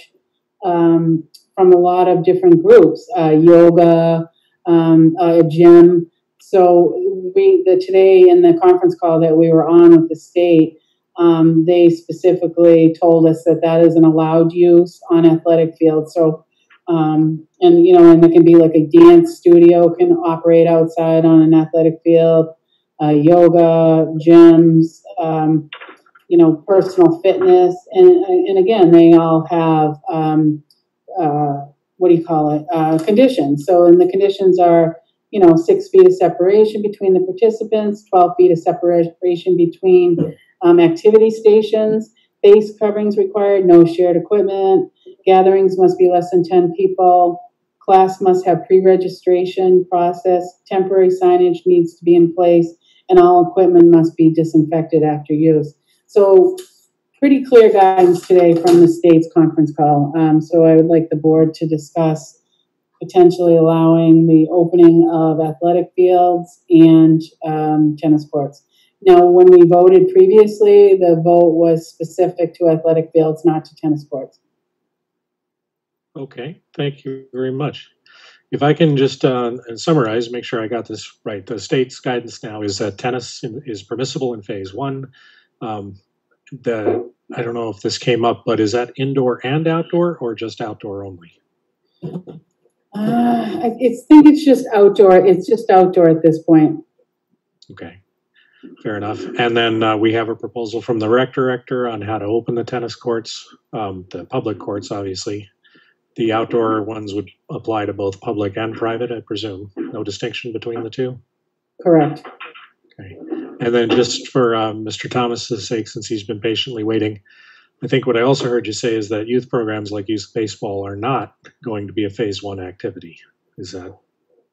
um, from a lot of different groups, uh, yoga, um, a gym. So we the today in the conference call that we were on with the state, um, they specifically told us that that is an allowed use on athletic fields. So um, and you know, and it can be like a dance studio can operate outside on an athletic field uh, yoga, gyms, um, you know, personal fitness, and and again, they all have um, uh, what do you call it? Uh, conditions. So, and the conditions are, you know, six feet of separation between the participants, 12 feet of separation between um, activity stations, face coverings required, no shared equipment, gatherings must be less than 10 people, class must have pre-registration process, temporary signage needs to be in place, and all equipment must be disinfected after use. So pretty clear guidance today from the state's conference call. Um, so I would like the board to discuss potentially allowing the opening of athletic fields and um, tennis courts. Now, when we voted previously, the vote was specific to athletic fields, not to tennis courts. Okay, thank you very much. If I can just uh, summarize, make sure I got this right. The state's guidance now is that tennis in- is permissible in phase one. Um, the I don't know if this came up, but is that indoor and outdoor or just outdoor only? Uh, I think it's just outdoor. It's just outdoor at this point. Okay, fair enough. And then uh, we have a proposal from the rec director on how to open the tennis courts, um, the public courts, obviously. The outdoor ones would apply to both public and private, I presume. No distinction between the two. Correct. Okay. And then just for um, Mr. Thomas's sake, since he's been patiently waiting, I think what I also heard you say is that youth programs like youth baseball are not going to be a phase one activity. Is that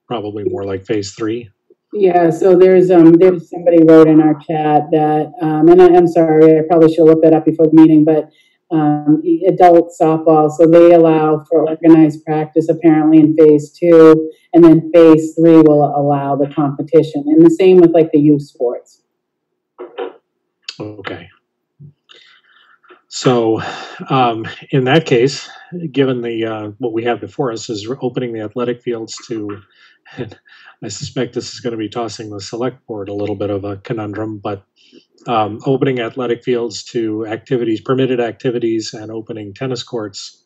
probably more like phase three? Yeah, so there's um there's somebody wrote in our chat that um and I, I'm sorry, I probably should look that up before the meeting, but um adult softball, so they allow for organized practice apparently in phase two, and then phase three will allow the competition, and the same with like the youth sports. Okay. So, um, in that case, given the uh, what we have before us is opening the athletic fields to, I suspect this is going to be tossing the select board a little bit of a conundrum, but um, opening athletic fields to activities, permitted activities, and opening tennis courts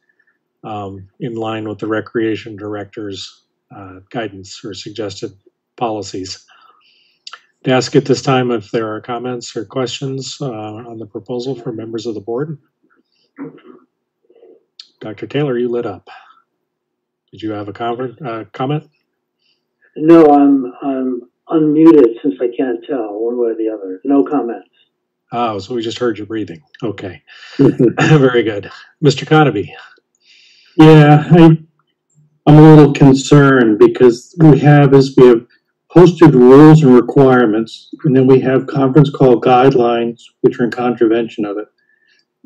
um, in line with the recreation director's uh, guidance or suggested policies. To ask at this time if there are comments or questions uh, on the proposal from members of the board. Dr. Taylor, you lit up. Did you have a uh, comment? No, I'm, I'm unmuted since I can't tell one way or the other. No comments. Oh, so we just heard you breathing. Okay, very good. Mr. Conaby, Yeah, I, I'm a little concerned because we have is we have posted rules and requirements, and then we have conference call guidelines, which are in contravention of it.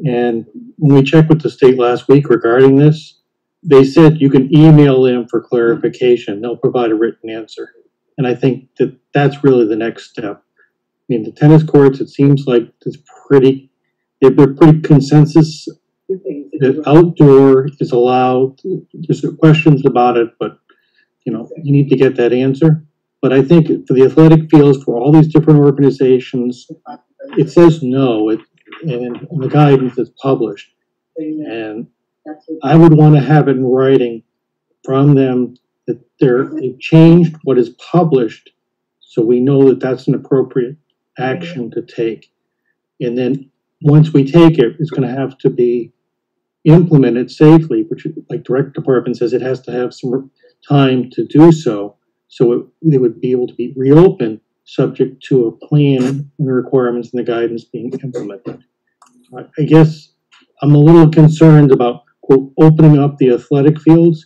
And when we checked with the state last week regarding this, they said you can email them for clarification. They'll provide a written answer. And I think that that's really the next step. I mean, the tennis courts, it seems like it's pretty, they're pretty consensus that outdoor is allowed. There's questions about it, but, you know, you need to get that answer. But I think for the athletic fields, for all these different organizations, it says no, it, and, and the guidance is published. And I would want to have it in writing from them they're, they've changed what is published, so we know that that's an appropriate action to take. And then, once we take it, it's gonna have to be implemented safely, which, like rec department says, it has to have some time to do so. So it, they would be able to be reopened, subject to a plan and the requirements and the guidance being implemented. I, I guess I'm a little concerned about, quote, opening up the athletic fields.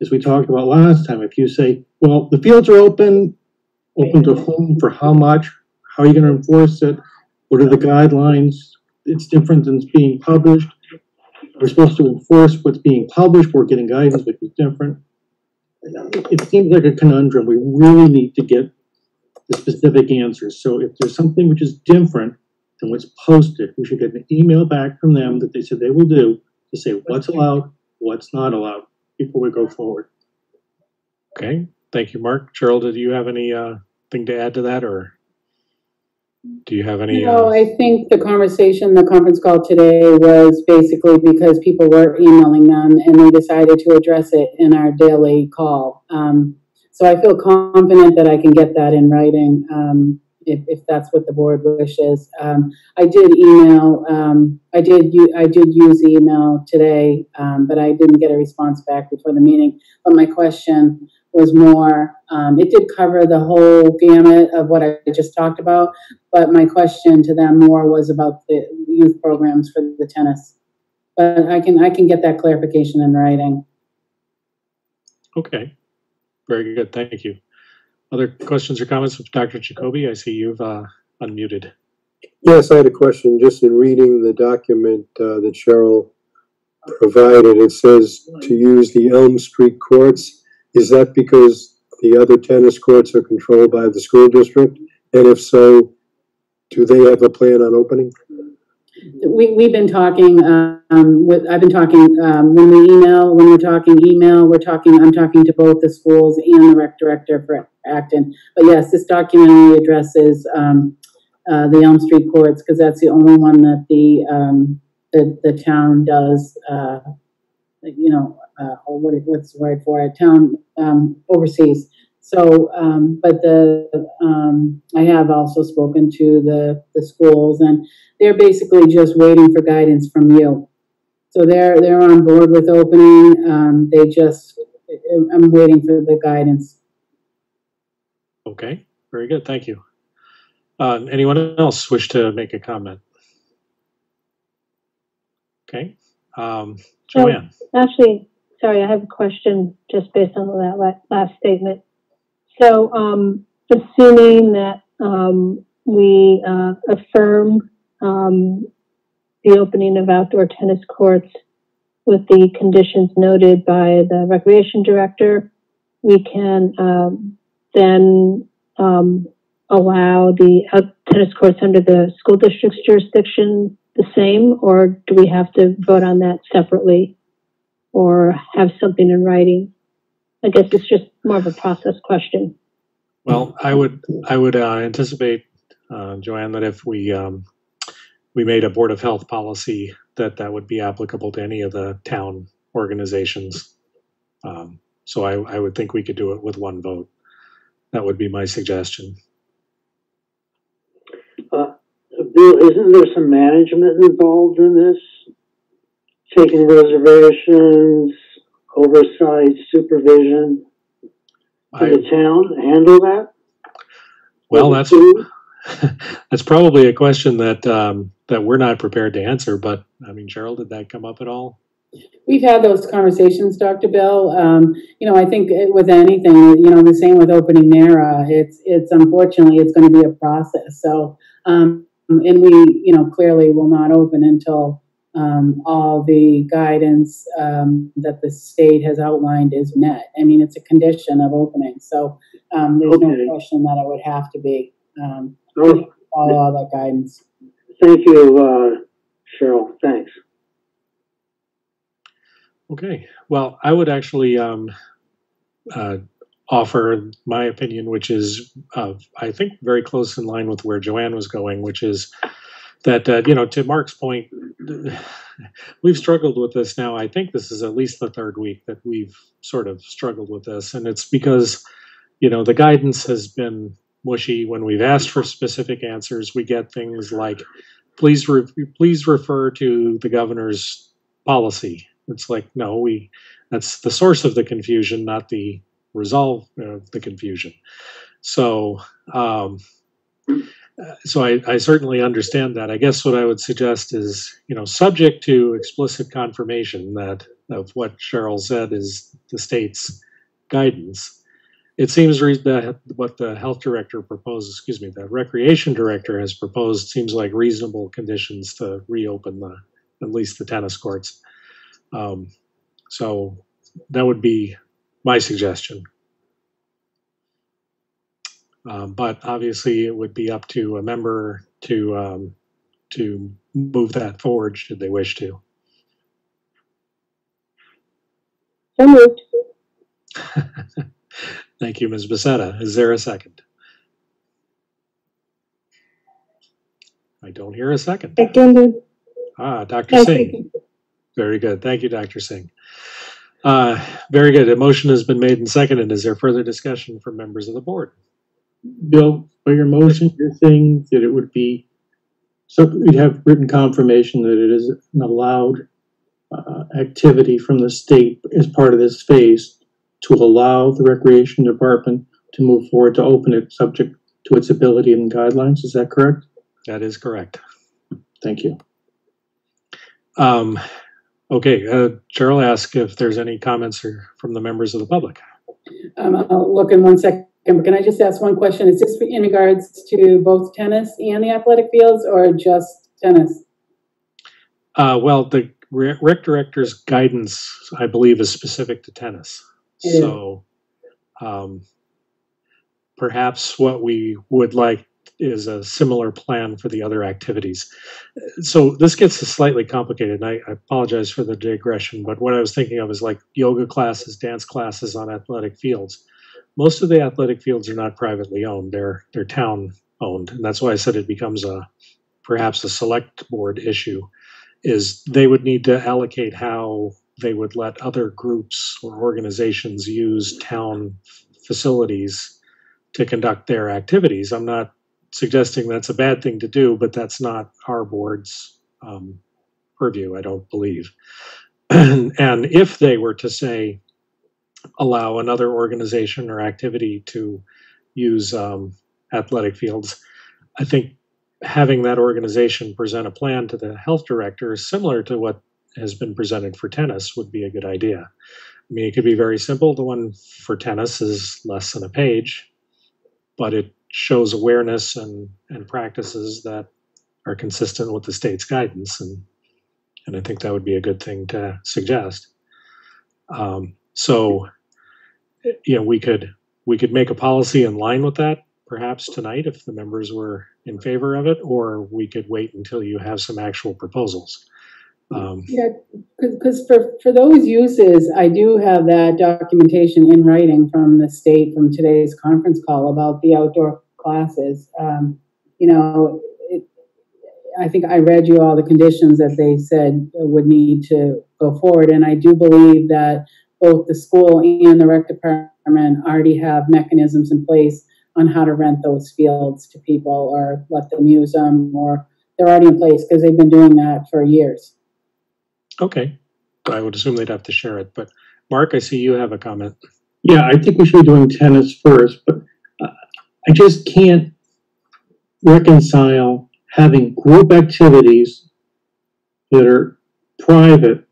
As we talked about last time, if you say, well, the fields are open, open to whom, for how much, how are you gonna enforce it? What are the guidelines? It's different than it's being published. We're supposed to enforce what's being published, we're getting guidance, which is different. It seems like a conundrum, we really need to get the specific answers. So if there's something which is different than what's posted, we should get an email back from them that they said they will do to say what's allowed, what's not allowed, before we go forward. okay, thank you, Mark. Cheryl, did you have any uh, thing to add to that, or do you have any? No, uh, I think the conversation, the conference call today was basically because people were emailing them and they decided to address it in our daily call. Um, so I feel confident that I can get that in writing, um, if, if that's what the board wishes. Um, I did email, um, I did, I did use email today, um, but I didn't get a response back before the meeting. But my question was more, um, it did cover the whole gamut of what I just talked about, but my question to them more was about the youth programs for the tennis. But I can, I can get that clarification in writing. Okay, very good, thank you. Other questions or comments with Dr. Jacoby? I see you've uh, unmuted. Yes, I had a question. Just in reading the document uh, that Cheryl provided, it says to use the Elm Street courts. Is that because the other tennis courts are controlled by the school district? And if so, do they have a plan on opening? We, we've been talking, um, with, I've been talking, um, when we email, when we're talking email, we're talking, I'm talking to both the schools and the rec director for Acton. But yes, this document only addresses, um, uh, the Elm Street courts, because that's the only one that the, um, the, the town does, uh, you know, uh, what, what's the word for it, town, um, overseas. So, um, but the, um, I have also spoken to the, the schools and they're basically just waiting for guidance from you. So they're, they're on board with opening, um, they just, I'm waiting for the guidance. Okay, very good, thank you. Uh, Anyone else wish to make a comment? Okay, um, Joanne, Actually, sorry, I have a question just based on that last statement. So, um, assuming that, um, we, uh, affirm, um, the opening of outdoor tennis courts with the conditions noted by the recreation director, we can, um, then, um, allow the tennis courts under the school district's jurisdiction the same, or do we have to vote on that separately? Or have something in writing? I guess it's just more of a process question. well, I would, I would uh, anticipate, uh, Joanne, that if we, um, we made a Board of Health policy, that that would be applicable to any of the town organizations. Um, So I, I would think we could do it with one vote. That would be my suggestion. Bill, isn't there some management involved in this? Taking reservations, oversight, supervision? Can I, the town handle that? well, that's, that's probably a question that, um, that we're not prepared to answer, but, I mean, Cheryl, did that come up at all? We've had those conversations, Dr. Bill. Um, you know, I think it- with anything, you know, the same with opening NARA, it's, it's unfortunately, it's gonna be a process. So, um, and we, you know, clearly will not open until, um, all the guidance, um, that the state has outlined is met. I mean, it's a condition of opening, so, um, there's no question that it would have to be, um, Oh, follow all that guidance. thank you, uh, Cheryl, thanks. Okay, well, I would actually um, uh, offer my opinion, which is, uh, I think, very close in line with where Joanne was going, which is that, uh, you know, to Mark's point, we've struggled with this now. I think this is at least the third week that we've sort of struggled with this. And it's because, you know, the guidance has been mushy. When we've asked for specific answers, we get things like, please, re- please refer to the governor's policy. It's like, no, we, that's the source of the confusion, not the resolve of the confusion. So, um, so I, I certainly understand that. I guess what I would suggest is, you know, subject to explicit confirmation that of what Cheryl said is the state's guidance. It seems re- that what the health director proposed, excuse me, the recreation director has proposed seems like reasonable conditions to reopen the at least the tennis courts. Um, so that would be my suggestion. Um, but obviously, it would be up to a member to um, to move that forward should they wish to. So moved. Thank you, Ms. Becerra. Is there a second? I don't hear a second. Seconded. Ah, Dr. Singh. Very good. Thank you, Dr. Singh. Uh, very good. A motion has been made and seconded. Is there further discussion from members of the board? Bill, by your motion, you're saying that it would be, so we'd have written confirmation that it is an allowed uh, activity from the state as part of this phase to allow the recreation department to move forward to open it, subject to its ability and guidelines. Is that correct? That is correct. Thank you. Um, okay, uh, Cheryl asked if there's any comments or, from the members of the public. Um, I'll look in one second, but can I just ask one question? Is this in regards to both tennis and the athletic fields or just tennis? Uh, well, the re- rec director's guidance, I believe, is specific to tennis. It. So, um, perhaps what we would like is a similar plan for the other activities. So this gets slightly complicated, and I, I apologize for the digression, but what I was thinking of is like yoga classes, dance classes on athletic fields. Most of the athletic fields are not privately owned; they're they're town owned, and that's why I said it becomes a perhaps a select board issue. Is they would need to allocate how they would let other groups or organizations use town facilities to conduct their activities. I'm not suggesting that's a bad thing to do, but that's not our board's um, purview, I don't believe. and if they were to say, allow another organization or activity to use um, athletic fields, I think having that organization present a plan to the health director, similar to what has been presented for tennis, would be a good idea. I mean, it could be very simple. The one for tennis is less than a page, but it shows awareness and, and practices that are consistent with the state's guidance. And, and I think that would be a good thing to suggest. Um, so, you know, we could we could make a policy in line with that perhaps tonight if the members were in favor of it, or we could wait until you have some actual proposals. Um, Yeah, because for, for those uses, I do have that documentation in writing from the state from today's conference call about the outdoor classes. Um, you know, it, I think I read you all the conditions that they said would need to go forward, and I do believe that both the school and the rec department already have mechanisms in place on how to rent those fields to people or let them use them, or they're already in place because they've been doing that for years. okay, I would assume they'd have to share it. But Mark, I see you have a comment. Yeah, I think we should be doing tennis first, but uh, I just can't reconcile having group activities that are private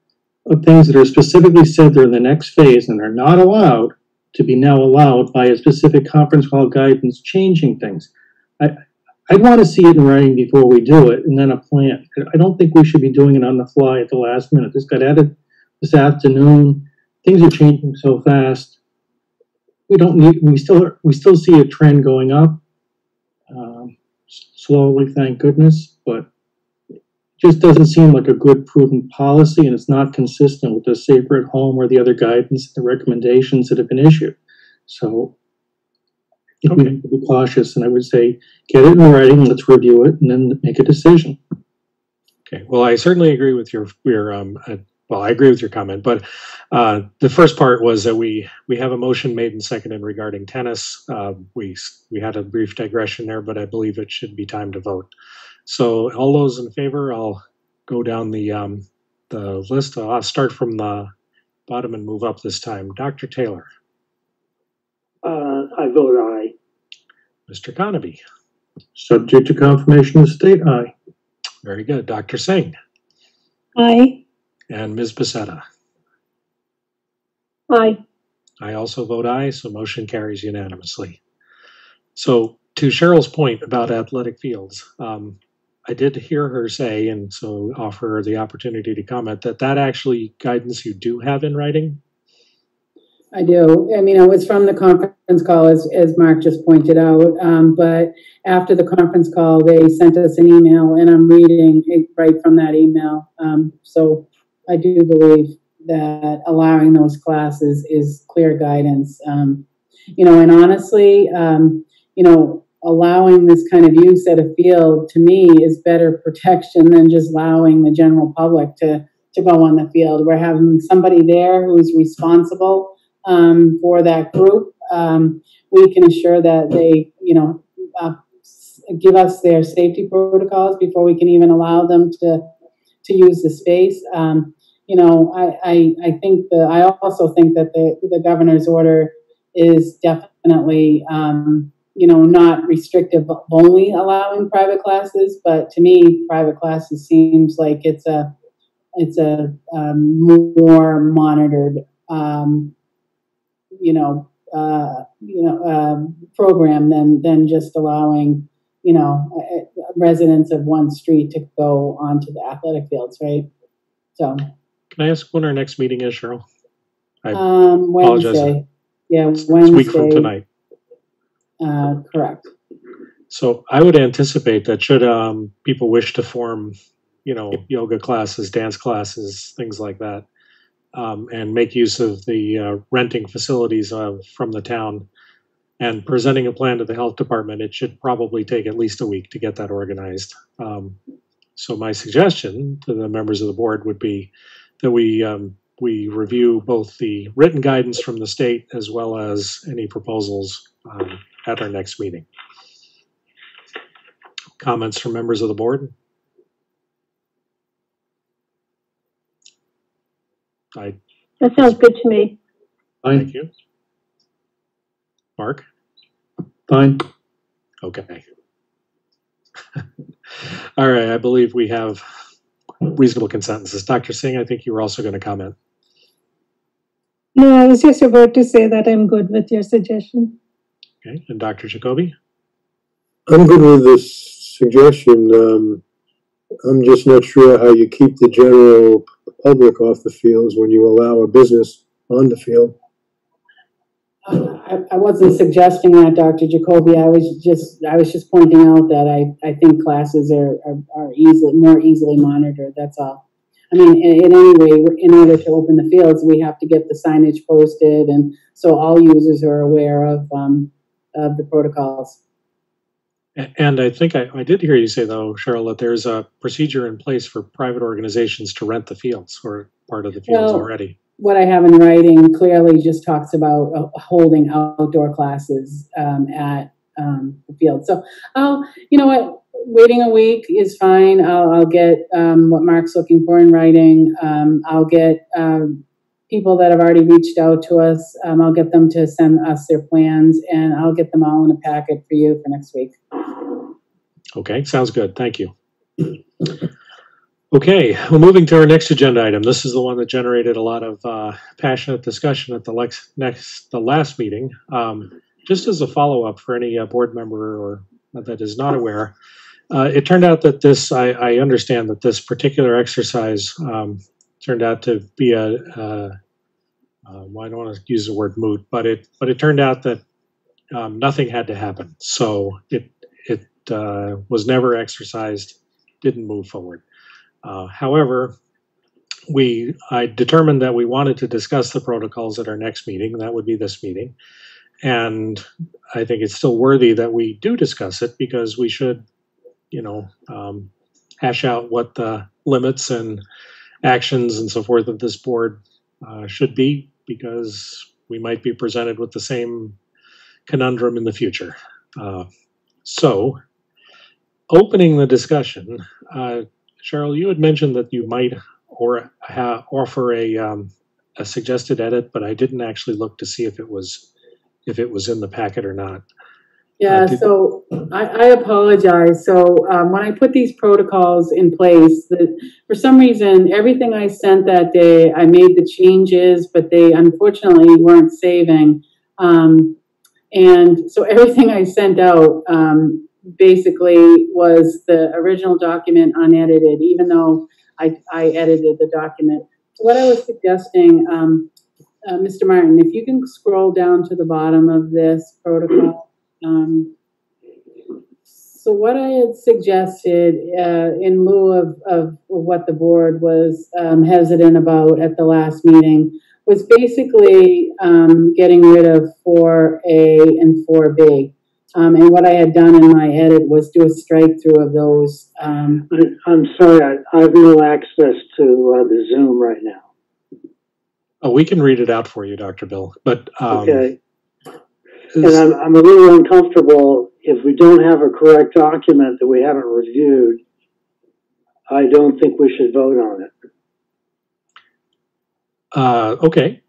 of things that are specifically said they're in the next phase and are not allowed to be now allowed by a specific conference call guidance changing things. I, I'd want to see it in writing before we do it and then a plan. I don't think we should be doing it on the fly at the last minute. This got added this afternoon. Things are changing so fast. We don't need, we still, we still see a trend going up. Um, slowly, thank goodness, just doesn't seem like a good prudent policy and it's not consistent with the safer at home or the other guidance, the recommendations that have been issued. So I think we need to be cautious and I would say, get it in writing, let's review it and then make a decision. Okay, well, I certainly agree with your your um. Uh, well, I agree with your comment, but uh, the first part was that we we have a motion made and seconded regarding tennis. Uh, we we had a brief digression there, but I believe it should be time to vote. So, all those in favor, I'll go down the um, the list. I'll start from the bottom and move up this time. Dr. Taylor, Uh, I vote aye. Mr. Conaby, Subject to confirmation of state, aye. very good. Dr. Singh Aye. and Ms. Becerra. Aye. I also vote aye, so motion carries unanimously. So to Cheryl's point about athletic fields, um, I did hear her say, and so offer the opportunity to comment, that that actually guidance you do have in writing. I do. I mean, it was from the conference call, as, as Mark just pointed out. Um, but after the conference call, they sent us an email, and I'm reading right from that email. Um, so I do believe that allowing those classes is clear guidance. Um, you know, and honestly, um, you know, allowing this kind of use at a field to me is better protection than just allowing the general public to to go on the field. We're having somebody there who's responsible um, for that group. Um, we can assure that they, you know, uh, give us their safety protocols before we can even allow them to to use the space. Um, you know, I, I, I think the, I also think that the, the governor's order is definitely, um, you know, not restrictive of only allowing private classes, but to me, private classes seems like it's a, it's a, um, more monitored, um, you know, uh, you know, um, program than, than just allowing, you know, uh, uh, residents of one street to go onto the athletic fields, right? So, Can I ask when our next meeting is, Cheryl? I um, apologize. Wednesday. Yeah, It's a week from tonight. Uh, correct. So I would anticipate that should um, people wish to form, you know, yoga classes, dance classes, things like that, um, and make use of the uh, renting facilities of, from the town and presenting a plan to the health department, it should probably take at least a week to get that organized. Um, so my suggestion to the members of the board would be that we um, we review both the written guidance from the state as well as any proposals um, at our next meeting. Comments from members of the board? I That sounds good to me. Fine, thank you. Mark? fine. Okay. All right, I believe we have reasonable consensus. Dr. Singh, I think you were also going to comment. No, I was just about to say that I'm good with your suggestion. Okay, and Dr. Jacoby? I'm good with this suggestion. Um, I'm just not sure how you keep the general public off the fields when you allow a business on the field. Uh, I, I wasn't suggesting that, Dr. Jacoby. I was just, I was just pointing out that I, I think classes are, are, are easily, more easily monitored, that's all. I mean, in, in any way, in order to open the fields, we have to get the signage posted and so all users are aware of, um, of the protocols. And I think I, I did hear you say though, Cheryl, that there's a procedure in place for private organizations to rent the fields or part of the fields Well- already. What I have in writing clearly just talks about uh, holding outdoor classes, um, at, um, the field. So, I'll, you know what, waiting a week is fine. I'll, I'll get, um, what Mark's looking for in writing. Um, I'll get, um, people that have already reached out to us, um, I'll get them to send us their plans and I'll get them all in a packet for you for next week. Okay, sounds good. Thank you. Okay, well, moving to our next agenda item. This is the one that generated a lot of uh, passionate discussion at the lex- next, the last meeting. Um, just as a follow-up for any uh, board member or that is not aware, uh, it turned out that this, I, I understand that this particular exercise um, turned out to be a, uh, well, I don't want to use the word moot, but it, but it turned out that um, nothing had to happen. So it, it uh, was never exercised, didn't move forward. Uh, however, we I determined that we wanted to discuss the protocols at our next meeting. That would be this meeting, and I think it's still worthy that we do discuss it because we should, you know, um, hash out what the limits and actions and so forth of this board uh, should be because we might be presented with the same conundrum in the future. Uh, so, opening the discussion, uh, Cheryl, you had mentioned that you might or offer a um, a suggested edit, but I didn't actually look to see if it was if it was in the packet or not. Yeah, did- so I, I apologize. So um, when I put these protocols in place, that for some reason, everything I sent that day, I made the changes, but they unfortunately weren't saving. Um, and so everything I sent out um, basically was the original document unedited, even though I, I edited the document. So what I was suggesting, um, uh, Mr. Martin, if you can scroll down to the bottom of this protocol. Um, so what I had suggested, uh, in lieu of, of what the board was, um, hesitant about at the last meeting, was basically, um, getting rid of four A and four B. Um, and what I had done in my edit was do a strike through of those, um, I- I'm sorry, I I have no access to uh, the Zoom right now. Oh, we can read it out for you, Dr. Bill. But um, Okay, and I'm, I'm a little uncomfortable if we don't have a correct document that we haven't reviewed. I don't think we should vote on it. Uh, okay,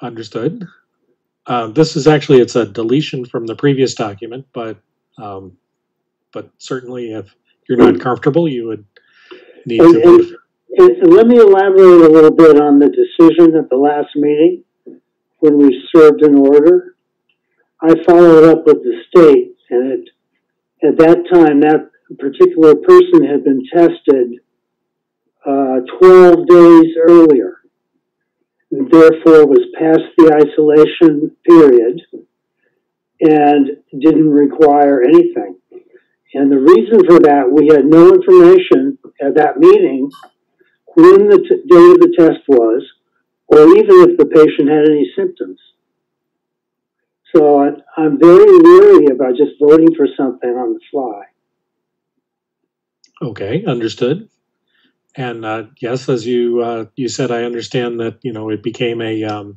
understood. Uh, this is actually, it's a deletion from the previous document, but, um, but certainly if you're not comfortable, you would need And, to vote. and and let me elaborate a little bit on the decision at the last meeting when we served an order. I followed up with the state and it, at that time, that particular person had been tested, uh, twelve days earlier. And therefore was past the isolation period and didn't require anything. And the reason for that, we had no information at that meeting when the t- of the test was, or even if the patient had any symptoms. So I, I'm very leery about just voting for something on the fly. Okay, understood. And uh, yes, as you uh, you said, I understand that you know it became a um,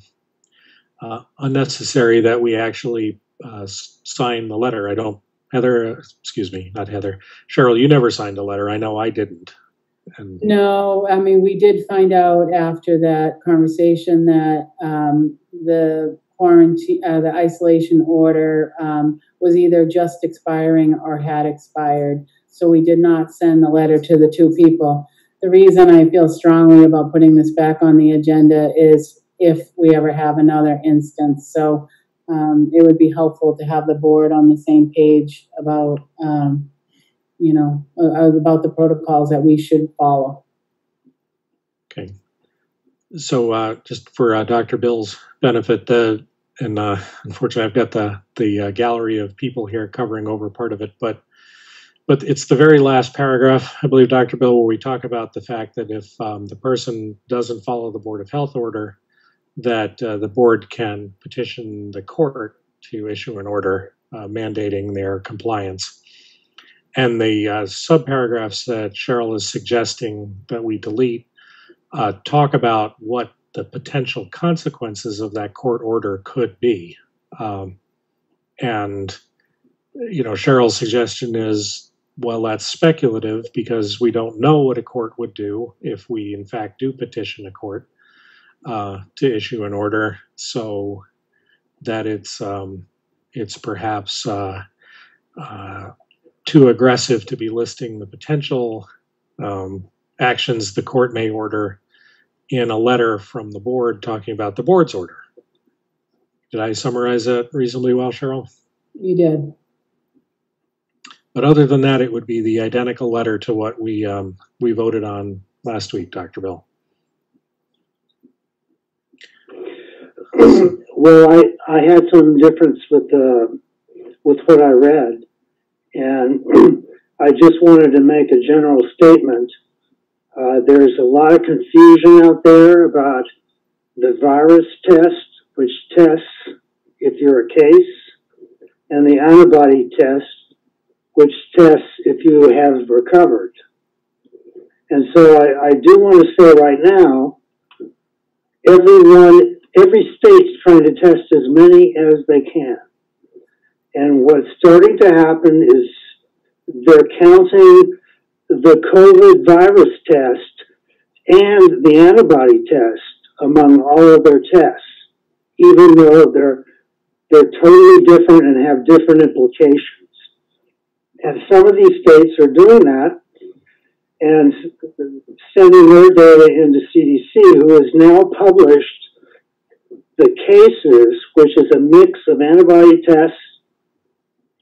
uh, unnecessary that we actually uh, s- sign the letter. I don't, Heather. uh, Excuse me, not Heather. Cheryl, you never signed a letter. I know I didn't. And No, I mean, we did find out after that conversation that um, the quarantine, uh, the isolation order um, was either just expiring or had expired. So we did not send the letter to the two people. The reason I feel strongly about putting this back on the agenda is if we ever have another instance. So um, it would be helpful to have the board on the same page about, um, you know, uh, about the protocols that we should follow. okay, so uh, just for uh, Dr. Bill's benefit, the and uh, unfortunately I've got the the uh, gallery of people here covering over part of it, but but it's the very last paragraph, I believe, Dr. Bill, where we talk about the fact that if um, the person doesn't follow the Board of Health order, that uh, the board can petition the court to issue an order uh, mandating their compliance. And the uh, subparagraphs that Cheryl is suggesting that we delete uh, talk about what the potential consequences of that court order could be. Um, and, you know, Cheryl's suggestion is well, that's speculative because we don't know what a court would do if we, in fact, do petition a court uh, to issue an order. So that it's um, it's perhaps uh, uh, too aggressive to be listing the potential um, actions the court may order in a letter from the board talking about the board's order. Did I summarize that reasonably well, Cheryl? You did. But other than that, it would be the identical letter to what we um, we voted on last week, Dr. Bill. Well, I, I had some difference with, uh, with what I read. And I just wanted to make a general statement. Uh, there's a lot of confusion out there about the virus test, which tests if you're a case, and the antibody test, which tests if you have recovered. And so I, I do want to say right now, everyone, every state's trying to test as many as they can. And what's starting to happen is they're counting the COVID virus test and the antibody test among all of their tests, even though they're they're totally different and have different implications. And some of these states are doing that and sending their data into CDC, who has now published the cases, which is a mix of antibody tests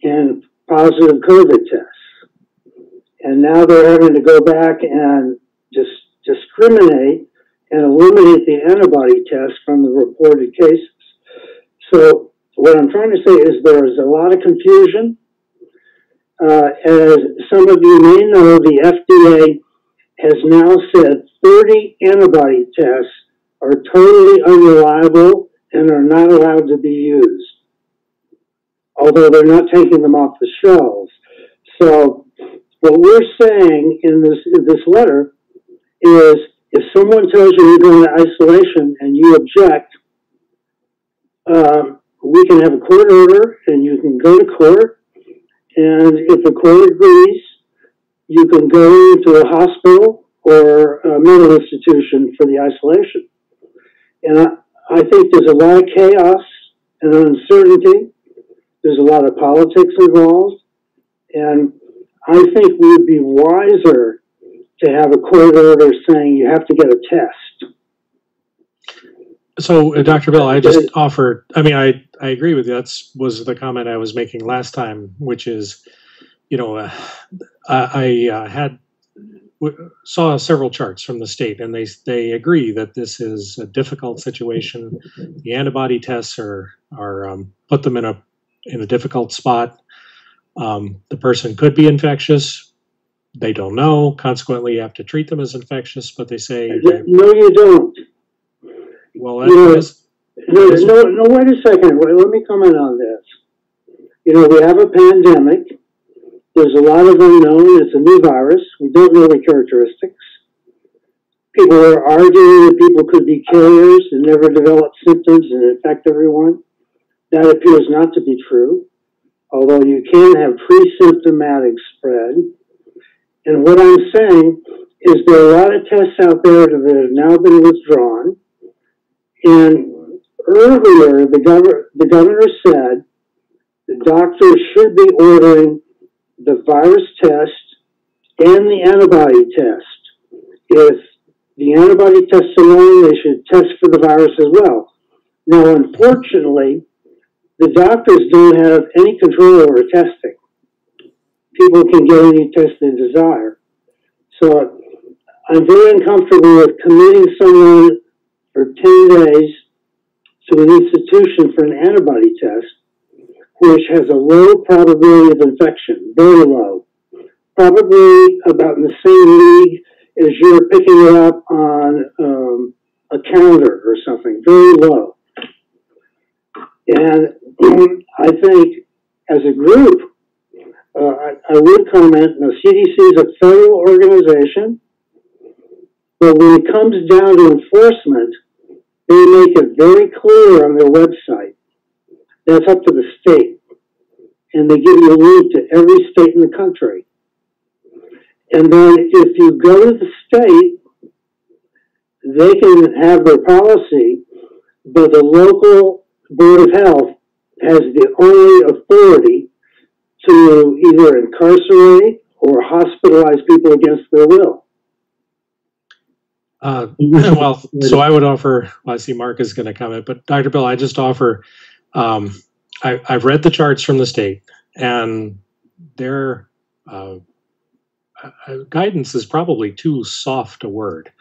and positive COVID tests. And now they're having to go back and just discriminate and eliminate the antibody test from the reported cases. So what I'm trying to say is there is a lot of confusion. Uh, as some of you may know, the FDA has now said 30 antibody tests are totally unreliable and are not allowed to be used, although they're not taking them off the shelves. So what we're saying in this in this letter is if someone tells you you're going to isolation and you object, um, we can have a court order and you can go to court. And if the court agrees, you can go to a hospital or a mental institution for the isolation. And I, I think there's a lot of chaos and uncertainty. There's a lot of politics involved. And I think we would be wiser to have a court order saying you have to get a test. So, uh, Dr. Bill, I just offer, I mean, I, I agree with you. That's was the comment I was making last time, which is, you know, uh, I, I uh, had w- saw several charts from the state, and they they agree that this is a difficult situation. The antibody tests are are um, put them in a in a difficult spot. Um, the person could be infectious. They don't know. Consequently, you have to treat them as infectious. But they say, No, you don't. well, You know, that is, No, no, no, wait a second. Wait, let me comment on this. You know, we have a pandemic. There's a lot of unknown. It's a new virus. We don't know the characteristics. People are arguing that people could be carriers and never develop symptoms and infect everyone. That appears not to be true, although you can have pre-symptomatic spread. And what I'm saying is there are a lot of tests out there that have now been withdrawn. And earlier, the governor, the governor said the doctors should be ordering the virus test and the antibody test. If the antibody test alone, they should test for the virus as well. Now, unfortunately, the doctors don't have any control over testing. People can get any test they desire. So I'm very uncomfortable with committing someone for 10 days to an institution for an antibody test, which has a low probability of infection, very low. Probably about in the same league as you're picking it up on um, a calendar or something, very low. And I think as a group, uh, I, I would comment, the CDC is a federal organization, but when it comes down to enforcement, they make it very clear on their website. That's up to the state. And they give you a link to every state in the country. And then if you go to the state, they can have their policy, but the local Board of Health has the only authority to either incarcerate or hospitalize people against their will. Uh, well, so I would offer. Well, I see Mark is going to comment, but Dr. Bill, I just offer. Um, I, I've read the charts from the state, and their uh, uh, guidance is probably too soft a word.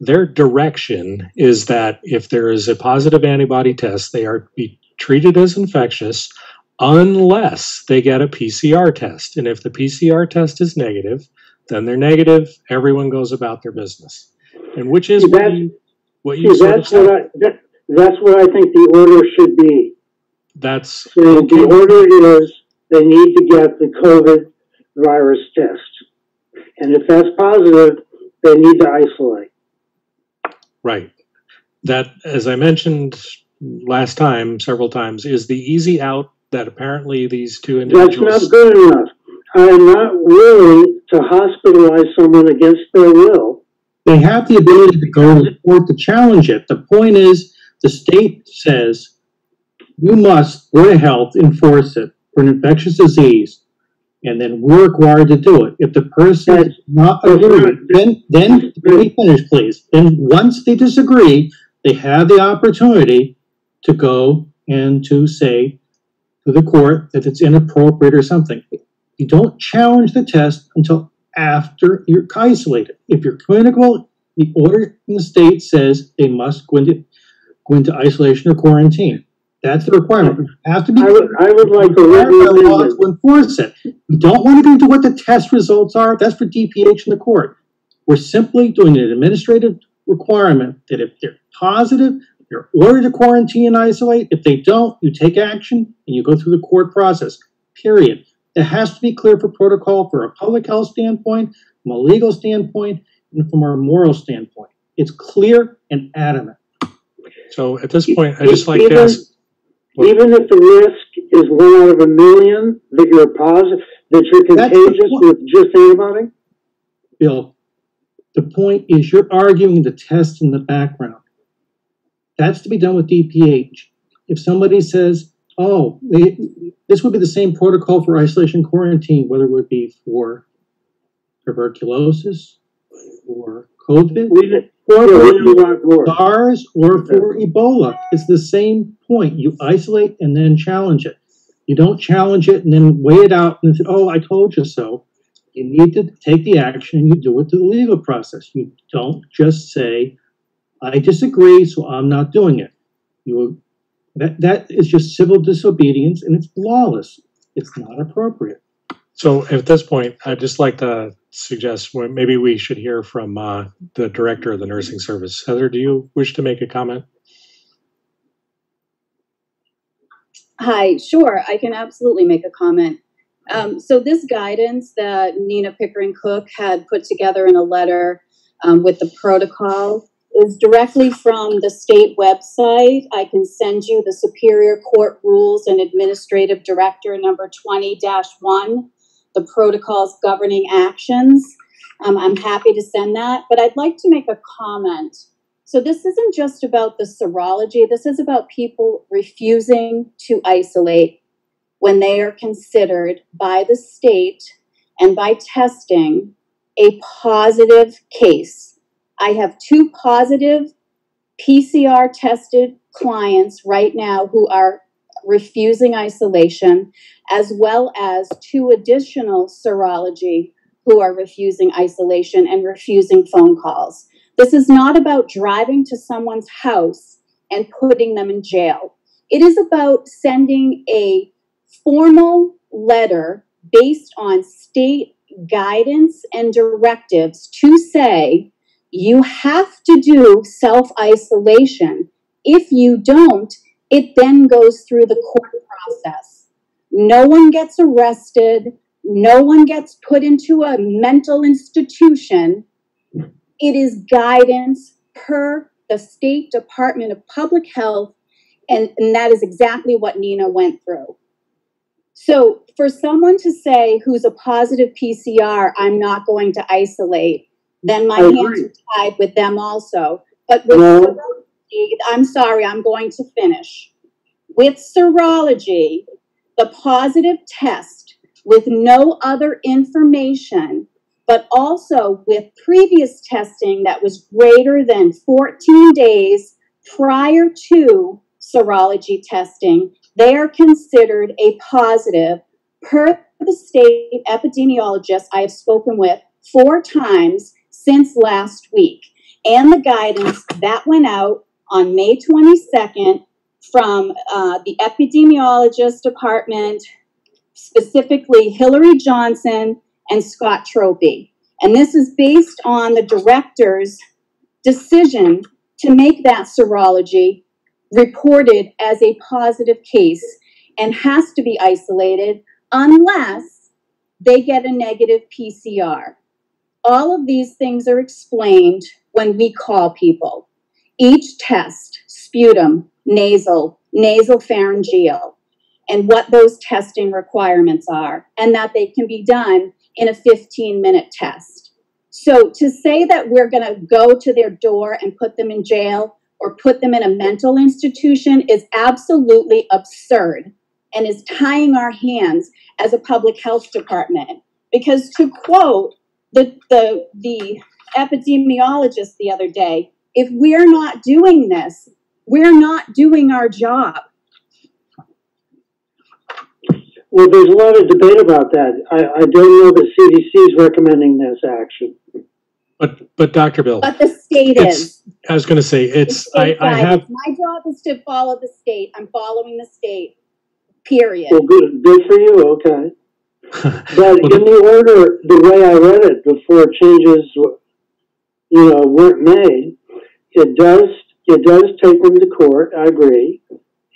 Their direction is that if there is a positive antibody test, they are be treated as infectious unless they get a PCR test. And if the PCR test is negative, then they're negative. Everyone goes about their business. And which is what you, what you See, that's what said. I, that, that's what I think the order should be. That's So the order is they need to get the COVID virus test. And if that's positive, they need to isolate. Right. That, as I mentioned last time, several times, is the easy out that apparently these two individuals. That's individuals. not good enough. I am not willing to hospitalize someone against their will. They have the ability to go to the court to challenge it. The point is, the state says you must, Board of Health, enforce it for an infectious disease, and then we're required to do it. If the person is not That's agree, then, then, let me finish, please. Then, once they disagree, they have the opportunity to go and to say to the court that it's inappropriate or something. You don't challenge the test until after you're isolated. If you're clinical, the order in the state says they must go into, go into isolation or quarantine. That's the requirement. You have to be. I would, I would like a required written by law to enforce it. We don't want to go into what the test results are. That's for DPH and the court. We're simply doing an administrative requirement that if they're positive, you're ordered to quarantine and isolate. If they don't, you take action and you go through the court process. Period. It has to be clear for protocol from a public health standpoint, from a legal standpoint, and from a moral standpoint. It's clear and adamant. So at this point, I just like to Even- ask, Even if the risk is one out of a million, that you're positive, that you're contagious with just antibody? Bill, the point is you're arguing the test in the background. That's to be done with DPH. If somebody says, oh, they, this would be the same protocol for isolation quarantine, whether it would be for tuberculosis or COVID or yeah, we for do not more. SARS or for Ebola. It's the same point. You isolate and then challenge it. You don't challenge it and then weigh it out and say, oh, I told you so. You need to take the action you do it through the legal process. You don't just say, I disagree, so I'm not doing it. You that that is just civil disobedience and it's lawless. It's not appropriate. So at this point, I'd just like to suggest well, maybe we should hear from uh, the director of the nursing service. Heather, do you wish to make a comment? Hi, sure, I can absolutely make a comment. Um, so this guidance that Nina Pickering Cook had put together in a letter um, with the protocol is directly from the state website. I can send you the Superior Court Rules and Administrative Director number 20 1, the protocols governing actions. Um, I'm happy to send that, but I'd like to make a comment. So, this isn't just about the serology, this is about people refusing to isolate when they are considered by the state and by testing a positive case. I have two positive PCR tested clients right now who are refusing isolation, as well as two additional serology who are refusing isolation and refusing phone calls. This is not about driving to someone's house and putting them in jail. It is about sending a formal letter based on state guidance and directives to say you have to do self isolation. If you don't, it then goes through the court process. No one gets arrested, no one gets put into a mental institution. It is guidance per the State Department of Public Health, and, and that is exactly what Nina went through. So, for someone to say who's a positive PCR, I'm not going to isolate, then my I hands agree. are tied with them also. But with No. serology, I'm sorry, I'm going to finish. With serology, the positive test with no other information, but also with previous testing that was greater than 14 days prior to serology testing, they are considered a positive per the state epidemiologist I have spoken with four times since last week. And the guidance that went out on May 22nd from uh, the epidemiologist department, specifically Hillary Johnson and Scott Troppy. And this is based on the director's decision to make that serology reported as a positive case and has to be isolated unless they get a negative PCR. All of these things are explained when we call people. Each test, sputum, nasal, nasal pharyngeal, and what those testing requirements are, and that they can be done in a 15 minute test. So to say that we're going to go to their door and put them in jail or put them in a mental institution is absolutely absurd and is tying our hands as a public health department. Because to quote the, the, the epidemiologist the other day, if we're not doing this, we're not doing our job. Well, there's a lot of debate about that. I, I don't know that CDC is recommending this action. But but Dr. Bill, But the state is. I was going to say it's I, I guidance. have My job is to follow the state. I'm following the state, period. Well, good, good for you, okay. But Well, in the order, the way I read it before changes, you know, weren't made, it does, it does take them to court, I agree.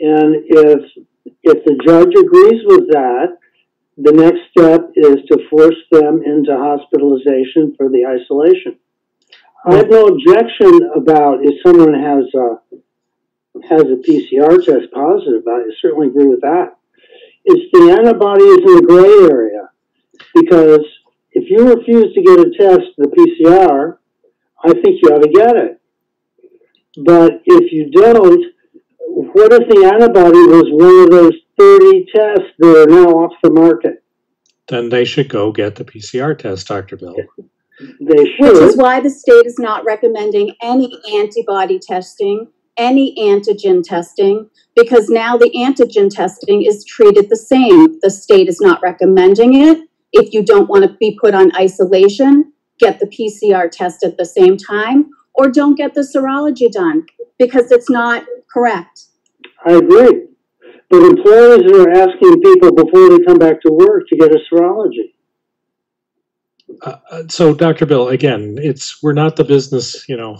And if, if the judge agrees with that, the next step is to force them into hospitalization for the isolation. I have no objection about if someone has a, has a PCR test positive, I certainly agree with that it's the antibodies in the gray area. Because if you refuse to get a test, the PCR, I think you ought to get it. But if you don't, what if the antibody was one of those 30 tests that are now off the market? Then they should go get the PCR test, Dr. Bill. They should. Which is why the state is not recommending any antibody testing, any antigen testing, because now the antigen testing is treated the same. The state is not recommending it. If you don't want to be put on isolation, get the PCR test at the same time, or don't get the serology done, because it's not correct. I agree. But employers are asking people before they come back to work to get a serology. Uh, uh, so, Dr. Bill, again, it's we're not the business, you know,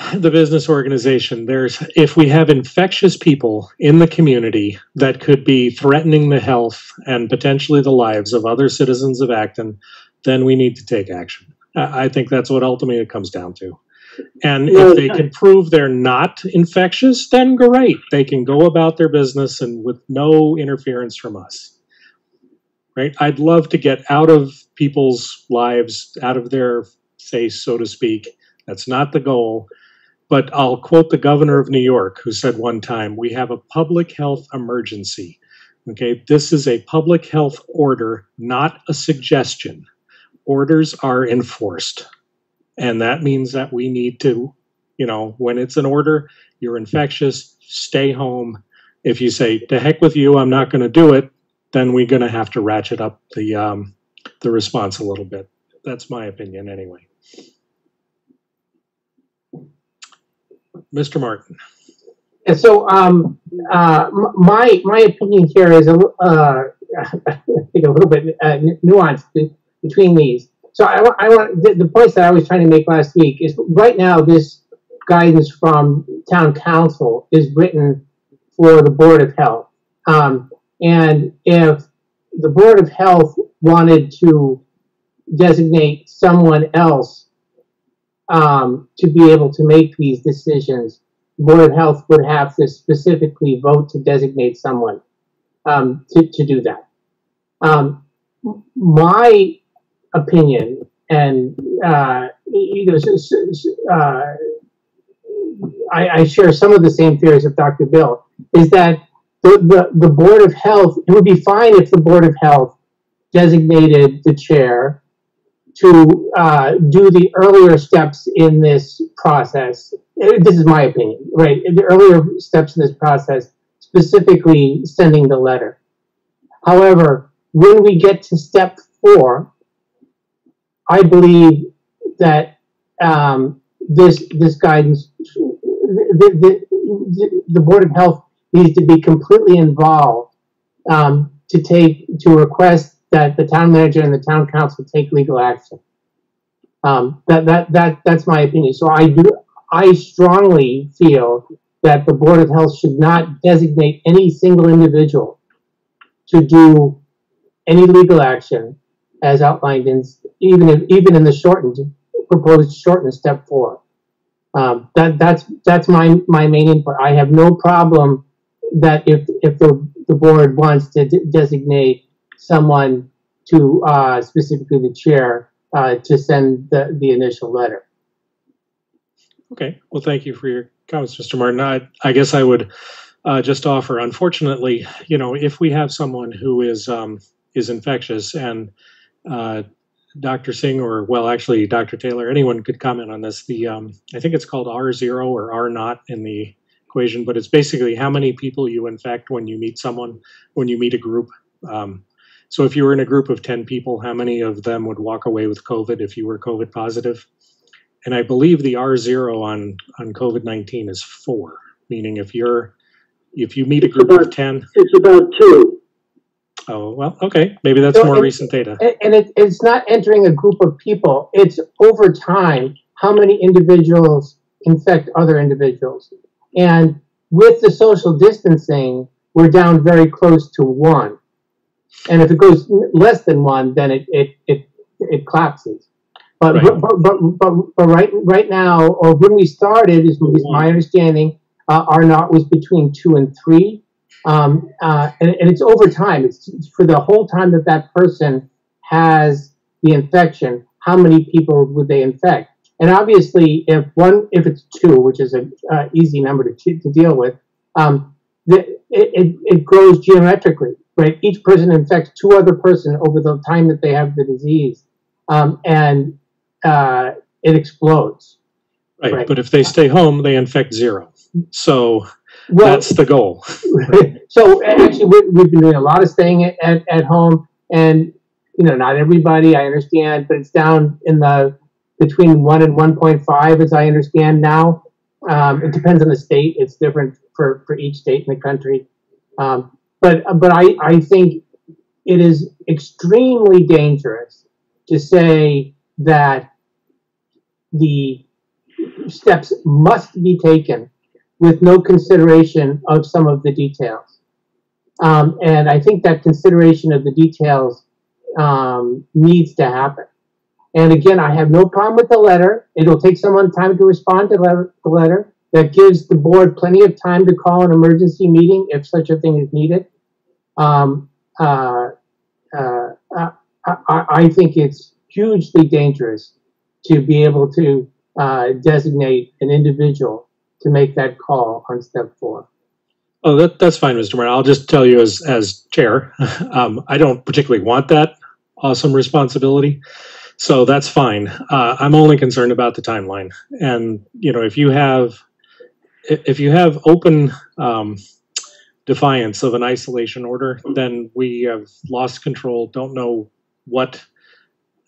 the business organization. There's if we have infectious people in the community that could be threatening the health and potentially the lives of other citizens of Acton, then we need to take action. I think that's what ultimately it comes down to. And if they can prove they're not infectious, then great. They can go about their business and with no interference from us right? I'd love to get out of people's lives, out of their face, so to speak. That's not the goal. But I'll quote the governor of New York, who said one time, We have a public health emergency. Okay, this is a public health order, not a suggestion. Orders are enforced. And that means that we need to, you know, when it's an order, you're infectious, stay home. If you say, to heck with you, I'm not going to do it, then we're going to have to ratchet up the um, the response a little bit. That's my opinion, anyway. Mr. Martin, And so, um, uh, my, my opinion here is a, uh, I think a little bit uh, nuanced be- between these. So I I want, the, the points that I was trying to make last week is right now, this guidance from town counsel is written for the Board of Health. Um, and if the Board of Health wanted to designate someone else um, to be able to make these decisions, Board of Health would have to specifically vote to designate someone um, to, to do that. Um, my opinion, and uh, you know, uh, I, I share some of the same theories of Dr. Bill, is that the, the, the Board of Health, it would be fine if the Board of Health designated the chair to uh, do the earlier steps in this process. This is my opinion, right? The earlier steps in this process, specifically sending the letter. However, when we get to step four, I believe that um, this this guidance, the, the, the, the Board of Health needs to be completely involved um, to take to request that the town manager and the town counsel take legal action. Um, that that that that's my opinion. So I do I strongly feel that the Board of Health should not designate any single individual to do any legal action as outlined in even even in the shortened proposed shortened step four. Um, that that's that's my my main input. I have no problem that if if the the board wants to de- designate someone to uh, specifically the chair uh, to send the the initial letter. Okay, well, thank you for your comments, Mr. Martin. I, I guess I would uh, just offer, unfortunately, you know, if we have someone who is um, is infectious and uh, Dr. Singh or well, actually Dr. Taylor, anyone could comment on this. The um, I think it's called R zero or R naught in the equation, but it's basically how many people you infect when you meet someone when you meet a group. Um, so if you were in a group of ten people, how many of them would walk away with COVID if you were COVID positive? And I believe the R zero on on COVID nineteen is four, meaning if you're if you meet a group of ten, It's about two. oh well, okay, maybe that's So more recent data. And it, it's not entering a group of people. It's over time how many individuals infect other individuals. And with the social distancing, we're down very close to one. And if it goes less than one, then it it it, it collapses. But, Right. but, but, but, but right right now, or when we started, is my understanding, uh, R naught was between two and three. Um, uh, and, and it's over time. It's for the whole time that that person has the infection. How many people would they infect? And obviously, if one, if it's two, which is an uh, easy number to, to, deal with, um, the, it, it, it grows geometrically, right? Each person infects two other person over the time that they have the disease, um, and uh, it explodes. Right, Right. but if they stay home, they infect zero. So Well, that's the goal. so actually, we, we've been doing a lot of staying at, at, at home, and you know, not everybody, I understand, but it's down in the between one and one point five, as I understand now. Um, it depends on the state; it's different for for each state in the country. Um, but but I I think it is extremely dangerous to say that the steps must be taken with no consideration of some of the details. Um, and I think that consideration of the details um, needs to happen. And again, I have no problem with the letter. It'll take someone time to respond to the the letter. That gives the board plenty of time to call an emergency meeting if such a thing is needed. Um, uh, uh, I, I, think it's hugely dangerous to be able to uh, designate an individual to make that call on step four. Oh, that, that's fine, Mr. Mayor. I'll just tell you as, as chair, um, I don't particularly want that awesome responsibility. So that's fine. Uh, I'm only concerned about the timeline. And, you know, if you have, if you have open, um, defiance of an isolation order, then we have lost control, don't know what,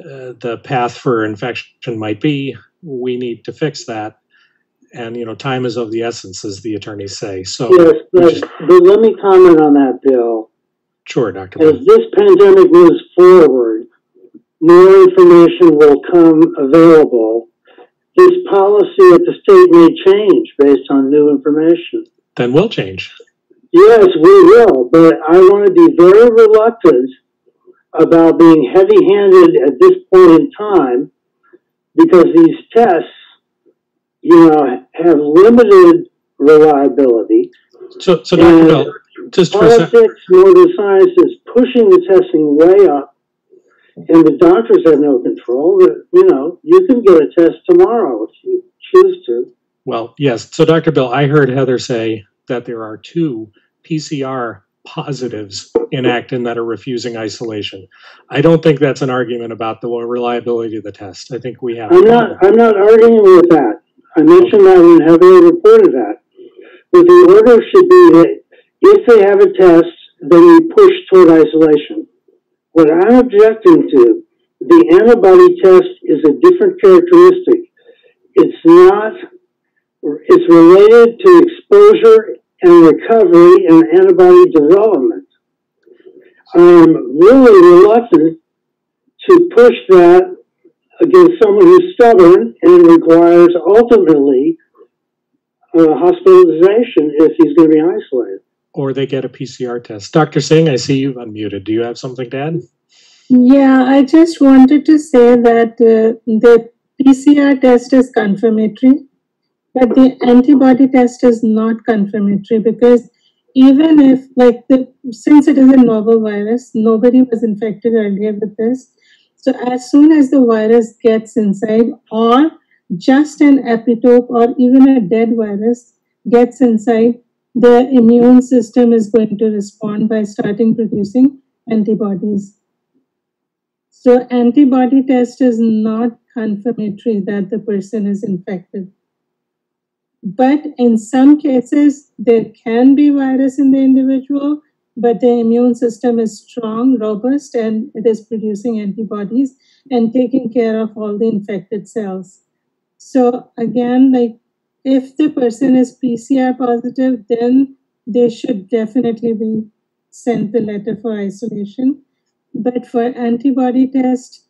uh, the path for infection might be. We need to fix that. And, you know, time is of the essence, as the attorneys say. So. Yes, but, just- but let me comment on that, Bill. Sure, Dr. As Booth. this pandemic moves forward, more information will come available. This policy at the state may change based on new information. Then we'll change. Yes, we will, but I want to be very reluctant about being heavy-handed at this point in time because these tests, you know, have limited reliability. So, so Dr. Bell, just for a Politics, northern science is pushing the testing way up, and the doctors have no control. You know, you can get a test tomorrow if you choose to. well, yes. So Dr. Bill, I heard Heather say that there are two PCR positives in Acton that are refusing isolation. I don't think that's an argument about the reliability of the test. I think we have. I'm not, I'm not arguing with that. I mentioned that when Heather reported that. But the order should be that if they have a test, then we push toward isolation. What I'm objecting to, the antibody test is a different characteristic. It's not, it's related to exposure and recovery and antibody development. I'm really reluctant to push that against someone who's stubborn and requires ultimately uh, hospitalization if he's going to be isolated. Or they get a PCR test. Dr. Singh, I see you've unmuted. Do you have something to add? Yeah, I just wanted to say that uh, the PCR test is confirmatory, but the antibody test is not confirmatory because even if, like, the since it is a novel virus, nobody was infected earlier with this. So as soon as the virus gets inside, or just an epitope, or even a dead virus gets inside, the immune system is going to respond by starting producing antibodies. So antibody test is not confirmatory that the person is infected. But in some cases, there can be virus in the individual, but the immune system is strong, robust, and it is producing antibodies and taking care of all the infected cells. So again, like if the person is PCR positive, then they should definitely be sent the letter for isolation. But for antibody test,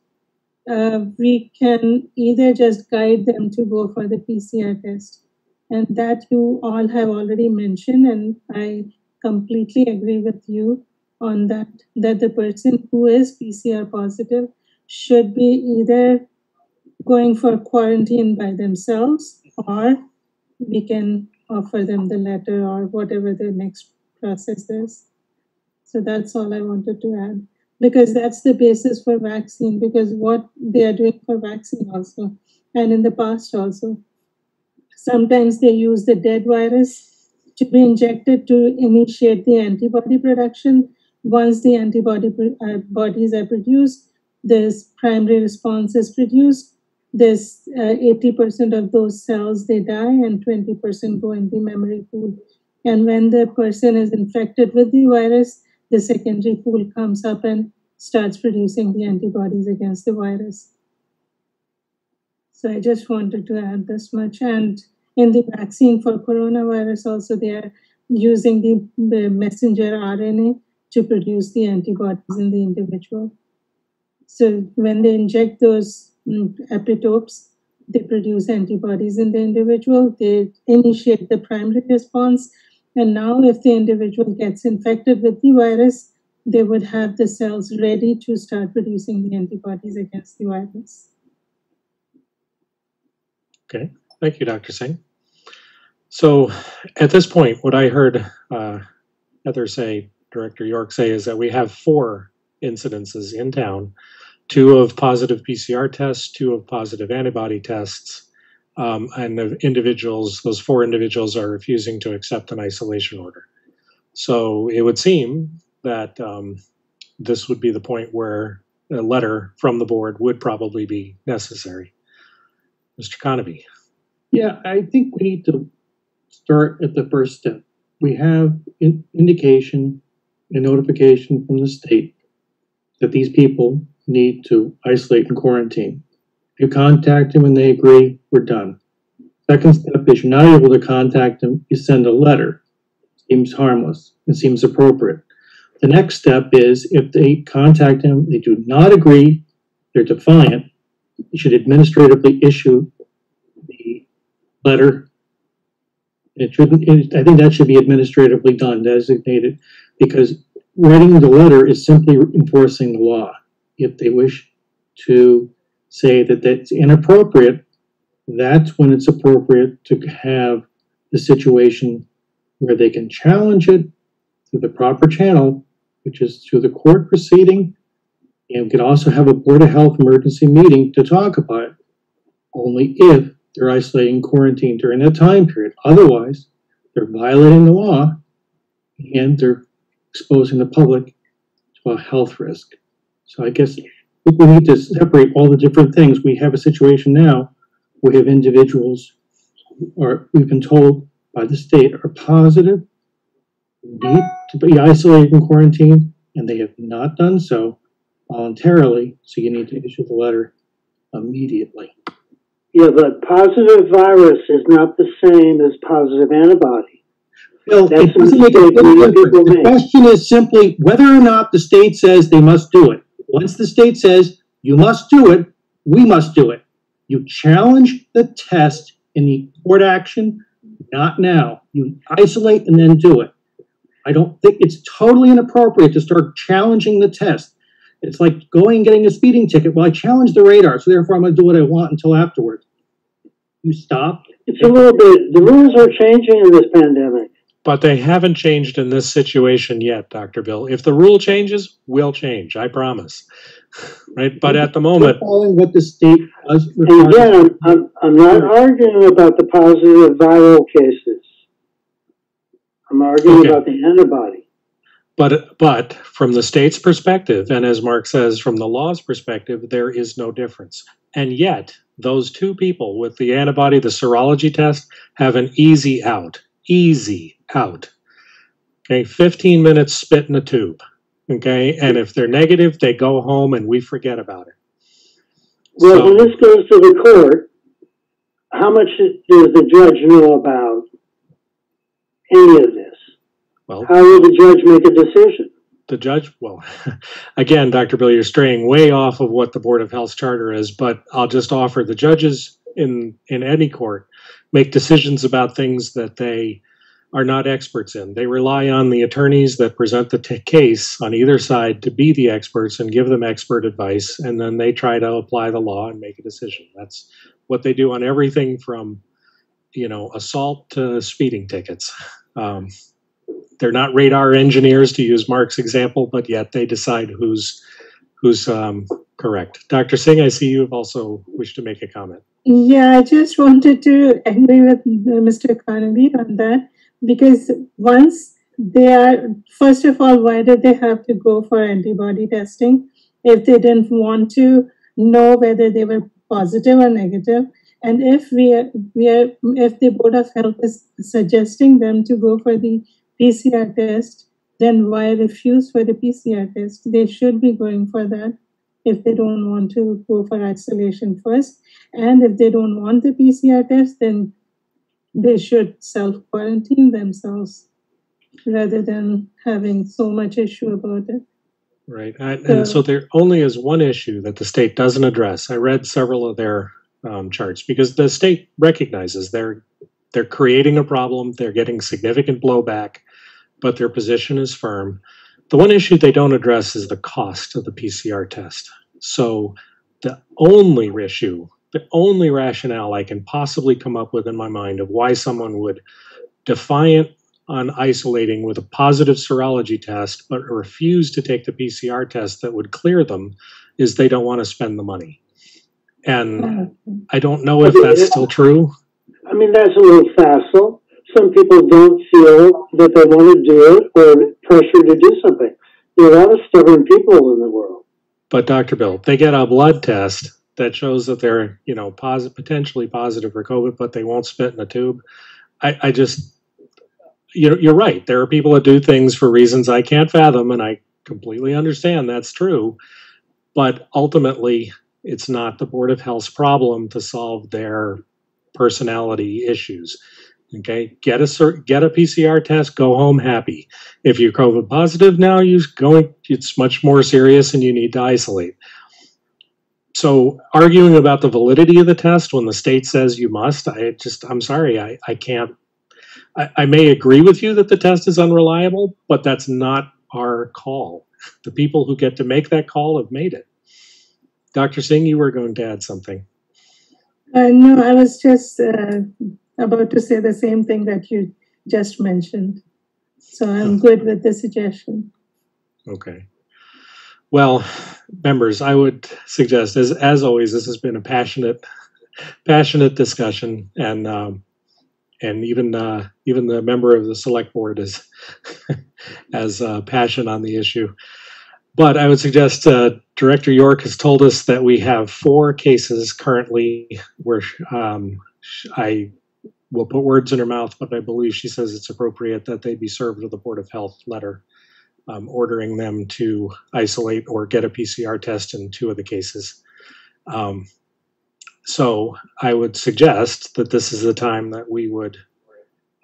uh, we can either just guide them to go for the PCR test. And that you all have already mentioned, and I completely agree with you on that, that the person who is PCR positive should be either going for quarantine by themselves or we can offer them the letter or whatever the next process is. So that's all I wanted to add. because that's the basis for vaccine, because what they are doing for vaccine also, and in the past also. Sometimes they use the dead virus to be injected to initiate the antibody production. Once the antibody uh, bodies are produced, this primary response is produced. This uh, 80% of those cells they die, and 20% go in the memory pool. And when the person is infected with the virus, the secondary pool comes up and starts producing the antibodies against the virus. So I just wanted to add this much. And in the vaccine for coronavirus, also they are using the, the messenger RNA to produce the antibodies in the individual. So when they inject those epitopes, they produce antibodies in the individual. They initiate the primary response. And now, if the individual gets infected with the virus, they would have the cells ready to start producing the antibodies against the virus. Okay, thank you, Dr. Singh. So at this point, what I heard uh, Heather say, Director York say, is that we have four incidences in town, two of positive PCR tests, two of positive antibody tests, um, and the individuals, those four individuals are refusing to accept an isolation order. So it would seem that um, this would be the point where a letter from the board would probably be necessary. Mr. Conaby. Yeah, I think we need to start at the first step. We have in- indication and notification from the state that these people need to isolate and quarantine. If you contact them and they agree, we're done. Second step is you're not able to contact them, you send a letter. Seems harmless and seems appropriate. The next step is if they contact them, they do not agree, they're defiant, you should administratively issue the letter. It shouldn't, it- I think that should be administratively done, designated, because writing the letter is simply enforcing the law. If they wish to say that that's inappropriate, that's when it's appropriate to have the situation where they can challenge it through the proper channel, which is through the court proceeding. And we could also have a Board of Health emergency meeting to talk about it, only if they're isolating quarantine during that time period. Otherwise, they're violating the law and they're exposing the public to a health risk. So I guess we need to separate all the different things. We have a situation now, we have individuals who are, we've been told by the state are positive, need to be isolated and quarantined, and they have not done so voluntarily, so you need to issue the letter immediately. Yeah, but positive virus is not the same as positive antibody. Bill, That's it doesn't make a difference. The question is simply whether or not the state says they must do it. Once the state says you must do it, we must do it. You challenge the test in the court action, not now. You isolate and then do it. I don't think it's totally inappropriate to start challenging the test. It's like going and getting a speeding ticket. Well, I challenged the radar, so therefore I'm going to do what I want until afterwards. You stop. It's a little bit, the rules are changing in this pandemic. But they haven't changed in this situation yet, Dr. Bill. If the rule changes, we'll change, I promise. Right? But at the moment, Following what the state does. Again, I'm, I'm, I'm not arguing about the positive viral cases. I'm arguing Okay. about the antibody. but but from the state's perspective, and as Mark says, from the law's perspective, there is no difference. And yet, those two people with the antibody, the serology test, have an easy out. Easy out. Okay, 15 minutes spit in a tube. Okay, and if they're negative, they go home and we forget about it. Well, So- when this goes to the court, how much does the judge know about any of this? Well, How will the judge make a decision? the judge, well, again, Dr. Bill, you're straying way off of what the Board of Health's charter is, but I'll just offer the judges in, in any court make decisions about things that they are not experts in. They rely on the attorneys that present the t- case on either side to be the experts and give them expert advice, and then they try to apply the law and make a decision. That's what they do on everything from, you know, assault to speeding tickets. Um, they're not radar engineers, to use Mark's example, but yet they decide who's who's um, correct. Dr. Singh, I see you have also wished to make a comment. Yeah, I just wanted to agree with uh, Mr. Conaby on that because once they are, first of all, why did they have to go for antibody testing if they didn't want to know whether they were positive or negative? And if we are, we are, if the Board of Health is suggesting them to go for the PCR test, then why refuse for the PCR test? They should be going for that if they don't want to go for isolation first. And if they don't want the PCR test, then they should self quarantine themselves rather than having so much issue about it. Right. And, and so there only is one issue that the state doesn't address. I read several of their um, charts because the state recognizes they're they're creating a problem. They're getting significant blowback, but their position is firm. The one issue they don't address is the cost of the PCR test. So the only issue, the only rationale I can possibly come up with in my mind of why someone would defiant on isolating with a positive serology test but refuse to take the PCR test that would clear them is they don't want to spend the money. And I don't know if that's still true. I mean, that's a little facile. Some people don't feel that they want to do it or pressure to do something. There are a lot of stubborn people in the world. But Dr. Bill, they get a blood test that shows that they're, you know, positive, potentially positive for COVID, but they won't spit in a tube. I, I just, you're, you're right. There are people that do things for reasons I can't fathom, and I completely understand that's true. But ultimately, it's not the Board of Health's problem to solve their personality issues. Okay, get a get a PCR test, go home happy. If you're COVID positive now, you going it's much more serious and you need to isolate. So arguing about the validity of the test when the state says you must, I just I'm sorry, I, I can't I, I may agree with you that the test is unreliable, but that's not our call. The people who get to make that call have made it. Dr. Singh, you were going to add something. Uh, no, I was just uh, about to say the same thing that you just mentioned. So I'm good with the suggestion. Okay. Well, members, I would suggest, as as always, this has been a passionate, passionate discussion, and um, and even uh, even the member of the select board is has uh, passion on the issue. But I would suggest uh, Director York has told us that we have four cases currently where um, I will put words in her mouth, but I believe she says it's appropriate that they be served with a Board of Health letter um, ordering them to isolate or get a PCR test in two of the cases. Um, so I would suggest that this is the time that we would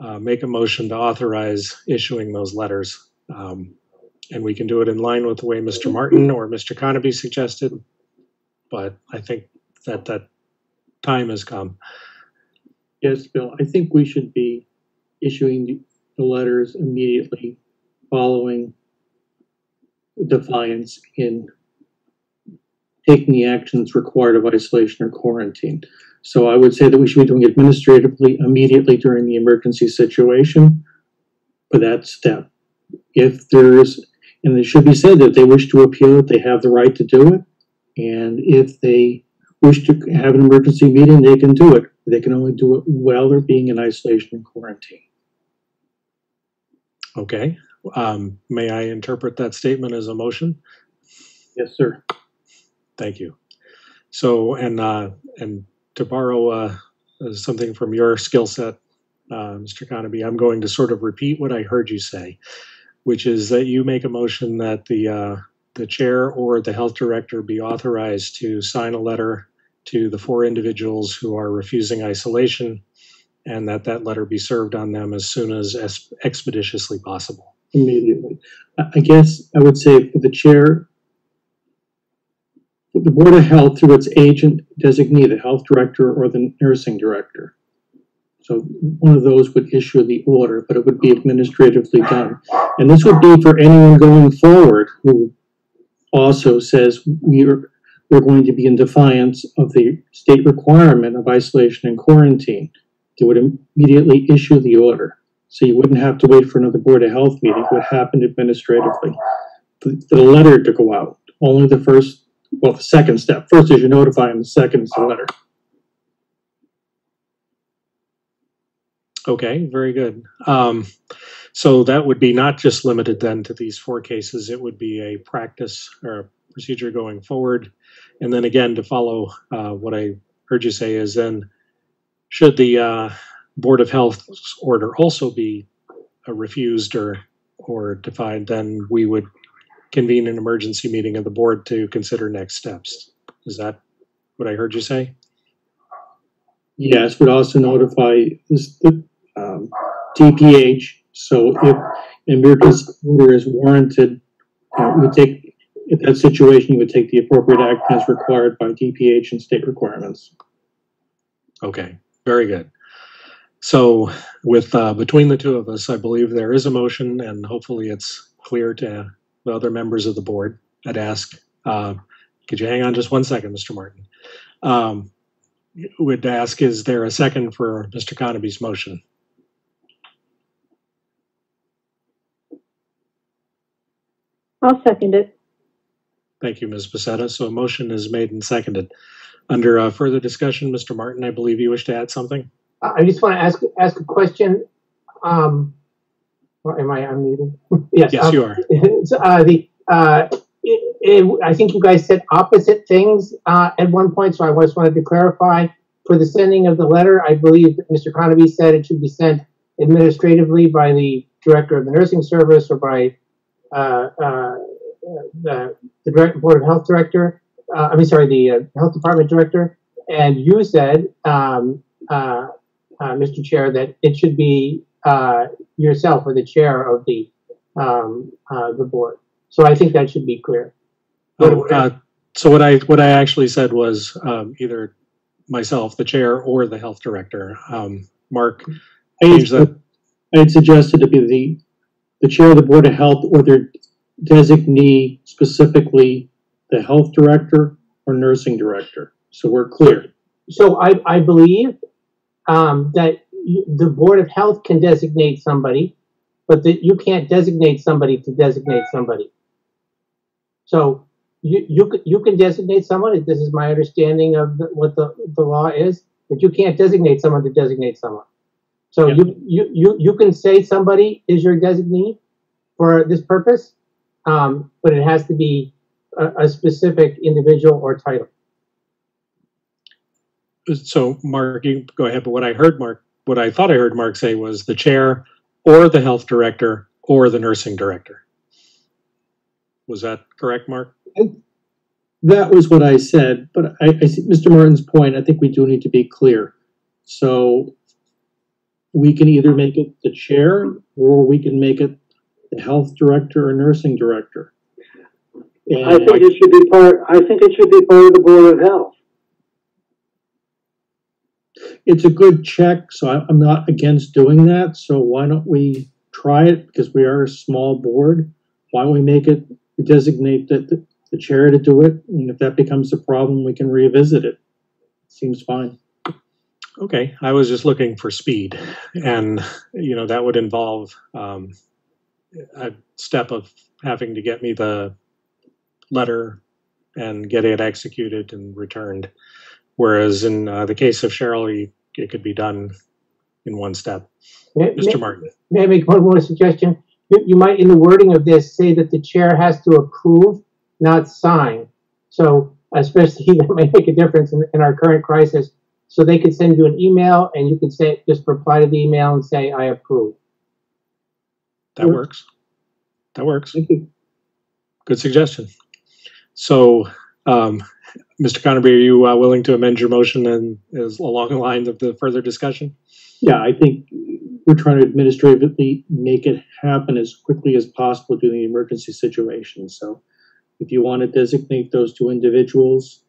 uh, make a motion to authorize issuing those letters. Um, and we can do it in line with the way Mr. Martin or Mr. Conaby suggested. But I think that that time has come. Yes, Bill, I think we should be issuing the- the letters immediately following defiance in taking the actions required of isolation or quarantine. So I would say that we should be doing administratively immediately during the emergency situation for that step. If there's, and it should be said that if they wish to appeal it, they have the right to do it. And if they wish to have an emergency meeting, they can do it. They can only do it while they're being in isolation and quarantine. Okay. Um, may I interpret that statement as a motion? Yes, sir. Thank you. So, and uh, and to borrow uh, something from your skill set, uh, Mr. Conaby, I'm going to sort of repeat what I heard you say, which is that you make a motion that the uh, the chair or the health director be authorized to sign a letter to the four individuals who are refusing isolation, and that that letter be served on them as soon as as expeditiously possible. Immediately. I guess I would say for the chair, the Board of Health through its agent designee, the health director or the nursing director. So one of those would issue the order, but it would be administratively done. And this would be for anyone going forward who also says we are, we're going to be in defiance of the state requirement of isolation and quarantine. They would immediately issue the order. So you wouldn't have to wait for another Board of Health meeting, What happened administratively. For the letter to go out, only the first, well, the second step, first is you notify them, the second is the letter. Okay, very good. Um, so that would be not just limited then to these four cases, it would be a practice or a procedure going forward. And then again, to follow, uh, what I heard you say is then, should the, uh, Board of Health's order also be uh, refused or, or defined, then we would convene an emergency meeting of the board to consider next steps. Is that what I heard you say? Yes, we'd also notify this, the, um, DPH, so if an emergency order is warranted, uh, we take, in that situation, you would take the appropriate action as required by DPH and state requirements. Okay, very good. So with, uh, between the two of us, I believe there is a motion and hopefully it's clear to the other members of the board. I'd ask, uh, could you hang on just one second, Mr. Martin? Um, would ask, is there a second for Mr. Conaby's motion? I'll second it. Thank you, Ms. Becerra. So a motion is made and seconded. Under uh, further discussion, Mr. Martin, I believe you wish to add something? I just want to ask, ask a question. Um, or am I unmuted? Yes. Yes, um, you are. uh, the, uh, it, it, I think you guys said opposite things, uh, at one point, so I just wanted to clarify. For the sending of the letter, I believe that Mr. Conaby said it should be sent administratively by the director of the nursing service or by, uh, uh, the, the direct, Board of Health Director, uh, I mean, sorry, the uh, Health Department Director. And you said, um, uh, uh, Mr. Chair, that it should be, uh, yourself or the chair of the, um, uh, the board. So I think that should be clear. Oh, uh, so what I, what I actually said was, um, either myself, the chair, or the health director. Um, Mark, I change that, had, I had suggested to be the, the chair of the Board of Health or their designee, specifically the health director or nursing director. So we're clear. So I, I believe, um, that you, the Board of Health can designate somebody, but that you can't designate somebody to designate somebody. So you, you, you can designate someone, this is my understanding of the, what the, the law is, but you can't designate someone to designate someone. So Yeah. you, you, you, you can say somebody is your designee for this purpose, um, but it has to be a, a specific individual or title. So Mark, you go ahead, but what I heard Mark, what I thought I heard Mark say was the chair or the health director or the nursing director. Was that correct, Mark? That was what I said, but I, I see Mr. Martin's point, I think we do need to be clear. So we can either make it the chair or we can make it the health director or nursing director. I And think it should be part, I think it should be part of the Board of Health. It's a good check, so I'm not against doing that, so why don't we try it, because we are a small board? Why don't we make it, we designate the, the- the chair to do it, and if that becomes a problem, we can revisit it. Seems fine. Okay, I was just looking for speed, and you know that would involve um, a step of having to get me the letter and get it executed and returned. Whereas in uh, the case of Cheryl, it could be done in one step. May- Mr. may- Martin, May I make one more suggestion? You, you might, in the wording of this, say that the chair has to approve, not sign. So especially that may make a difference in, in our current crisis. So they could send you an email and you could say, just reply to the email and say, I approve. that works. That works. Thank you. Good suggestion. So, um, Mr. Conaby, are you uh, willing to amend your motion and is along the lines of the further discussion? Yeah, I think we're trying to administratively make it happen as quickly as possible during the emergency situation, so if you want to designate those two individuals,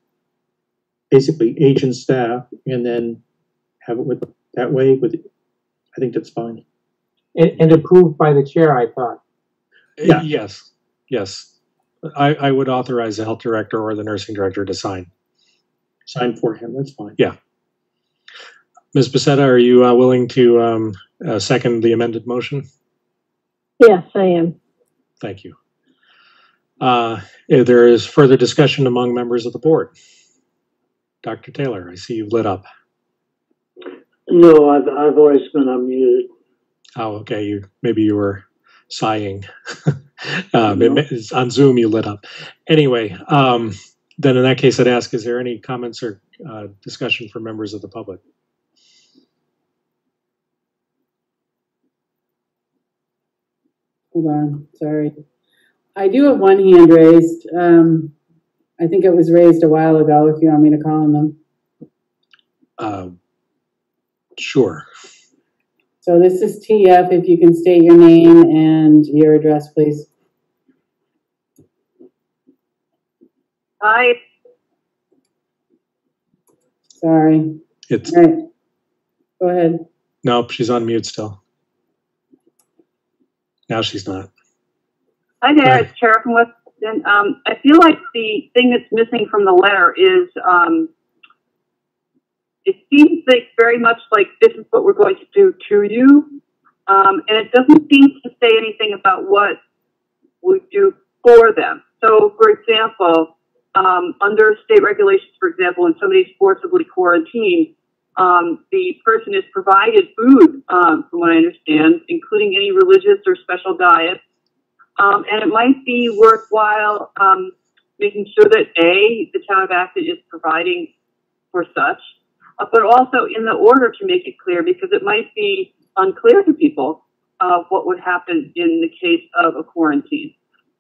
basically agent staff, and then have it with, that way with, I think that's fine. And, and approved by the chair, I thought. Yeah. Yes, yes. I, I would authorize the health director or the nursing director to sign. Sign for him, that's fine. Yeah. Ms. Becerra, are you uh, willing to um, uh, second the amended motion? Yes, I am. Thank you. Uh, if there is further discussion among members of the board. Dr. Taylor, I see you've lit up. No, I've, I've always been unmuted. Oh, okay, you, maybe you were sighing. Um, it ma- it's- On Zoom, you lit up. Anyway, um, then in that case, I'd ask, is there any comments or uh, discussion for members of the public? Hold on, sorry. I do have one hand raised. Um, I think it was raised a while ago, if you want me to call on them. Uh, Sure. So this is TF, if you can state your name and your address, please. Hi, Sorry. It's, All right. Go ahead. nope, she's on mute still. Now she's not. Hi there, it's Tara from Weston. Um, I feel like the thing that's missing from the letter is, um, it seems like very much like this is what we're going to do to you. Um, and it doesn't seem to say anything about what we do for them. So, for example, um, under state regulations, for example, when somebody's forcibly quarantined, um, the person is provided food, um, from what I understand, including any religious or special diet. Um, and it might be worthwhile um, making sure that A, the town of Acton is providing for such, but also in the order to make it clear because it might be unclear to people uh, what would happen in the case of a quarantine.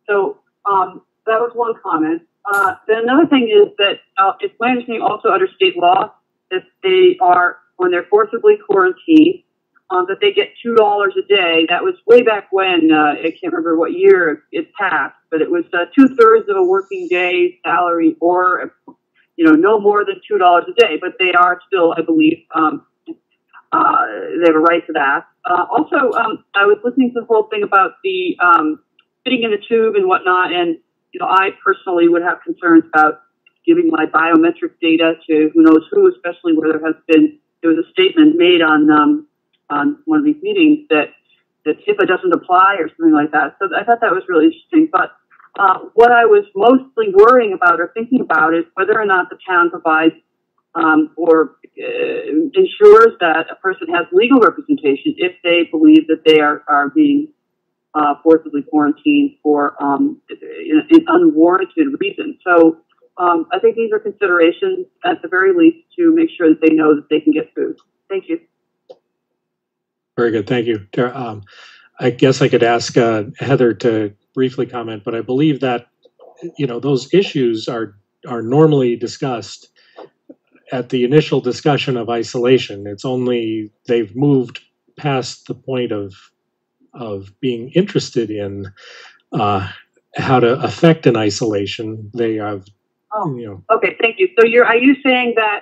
So um, that was one comment. Uh, then another thing is that uh, it's my understanding also under state law that they are, when they're forcibly quarantined, um, that they get two dollars a day. That was way back when uh, I can't remember what year it passed, but it was uh, two thirds of a working day salary, or you know, no more than two dollars a day. But they are still, I believe, um, uh, they have a right to that. Uh, also, um, I was listening to the whole thing about the um, fitting in the tube and whatnot, and you know, I personally would have concerns about giving my biometric data to who knows who, especially where there has been there was a statement made on um, on one of these meetings that that HIPAA doesn't apply or something like that. So I thought that was really interesting. But uh, what I was mostly worrying about or thinking about is whether or not the town provides um, or uh, ensures that a person has legal representation if they believe that they are, are being uh, forcibly quarantined for um, an unwarranted reason. So um, I think these are considerations at the very least to make sure that they know that they can get food. Thank you. Very good, thank you. Um, I guess I could ask uh, Heather to briefly comment, but I believe that, you know, those issues are, are normally discussed at the initial discussion of isolation. It's only, they've moved past the point of, of being interested in uh, how to affect an isolation. They have, Oh. you know, Okay, thank you. So you're, are you saying that,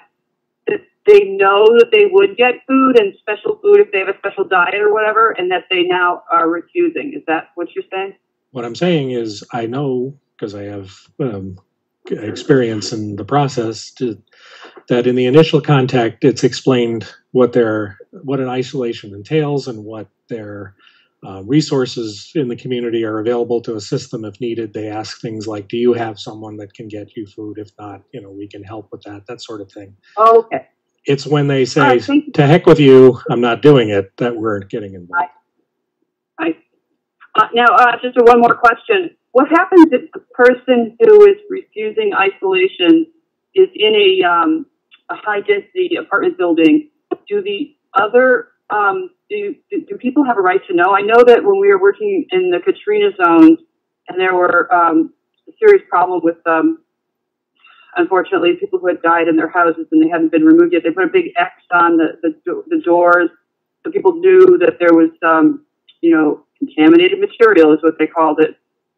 that they know that they would get food and special food if they have a special diet or whatever, and that they now are refusing? Is that what you're saying? What I'm saying is I know because I have um, experience in the process to, that in the initial contact it's explained what their what an isolation entails and what their uh, resources in the community are available to assist them if needed. They ask things like, "Do you have someone that can get you food? If not, you know, we can help with that." That sort of thing. Okay. It's when they say, right, "To heck with you, I'm not doing it," that we're getting involved. I, uh, now, uh, just one more question. What happens if the person who is refusing isolation is in a, um, a high density apartment building? Do the other, um, do, do, people have a right to know? I know that when we were working in the Katrina zones and there were, um, a serious problem with, um, unfortunately, people who had died in their houses and they hadn't been removed yet, they put a big X on the, the, the doors. So people knew that there was, um, you know, contaminated material is what they called it.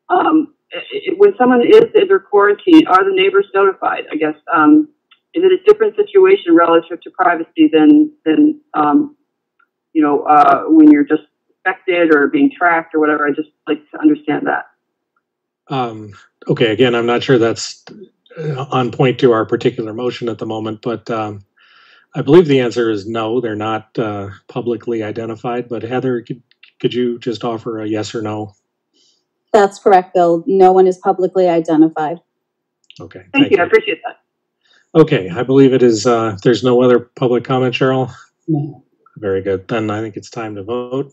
Um, i i when someone is under quarantine, are the neighbors notified? I guess um, is it a different situation relative to privacy than than um, you know uh, when you're just affected or being tracked or whatever? I just like to understand that. Um, okay, again, I'm not sure that's uh, on point to our particular motion at the moment, but um, I believe the answer is no, they're not uh, publicly identified, but Heather, could, could you just offer a yes or no? That's correct, Bill. No one is publicly identified. Okay, Thank you, I appreciate that. Okay, I believe it is, uh, if there's no other public comment, Cheryl? No. Very good. Then I think it's time to vote.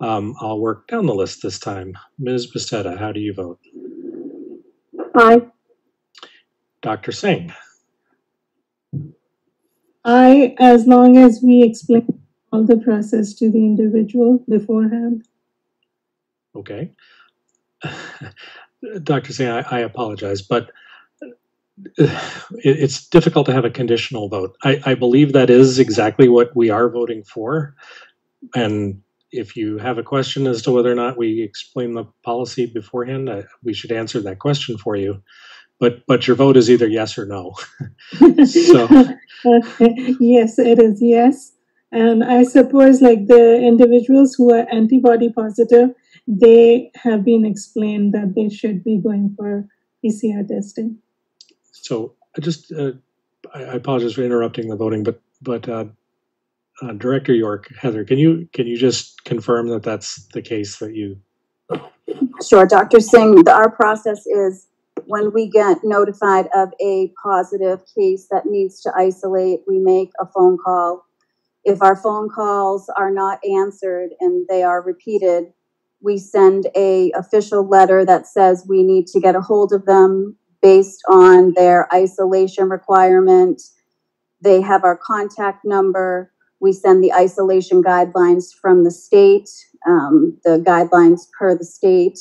Um, I'll work down the list this time. Ms. Becerra, how do you vote? Aye. Dr. Singh? I, as long as we explain all the process to the individual beforehand. Okay. Dr. Singh, I, I apologize, but it, it's difficult to have a conditional vote. I, I believe that is exactly what we are voting for. And if you have a question as to whether or not we explain the policy beforehand, I, we should answer that question for you. But but your vote is either yes or no. So- Okay, uh, yes, it is yes. And I suppose like the individuals who are antibody positive, they have been explained that they should be going for PCR testing. So I just uh, I, I apologize for interrupting the voting, but but uh, uh, Director York, Heather, can you can you just confirm that that's the case that you Sure, Dr. Singh, the- our process is when we get notified of a positive case that needs to isolate, we make a phone call. If our phone calls are not answered and they are repeated, we send a official letter that says we need to get a hold of them based on their isolation requirement. They have our contact number. We send the isolation guidelines from the state, um, the guidelines per the state.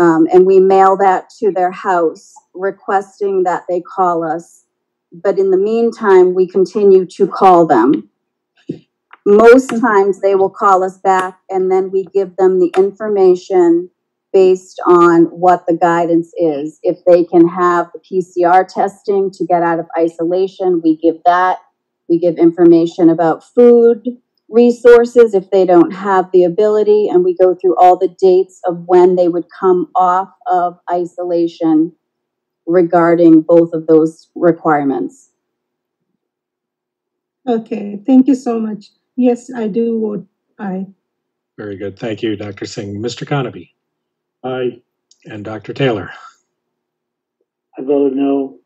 Um, and we mail that to their house requesting that they call us. But in the meantime, we continue to call them. Most times they will call us back and then we give them the information based on what the guidance is. If they can have the PCR testing to get out of isolation, we give that. We give information about food resources if they don't have the ability, and we go through all the dates of when they would come off of isolation regarding both of those requirements. Okay, thank you so much. Yes, I do vote aye. very good. Thank you, Dr. Singh. Mr. Conaby Aye. and Dr. Taylor. I voted no.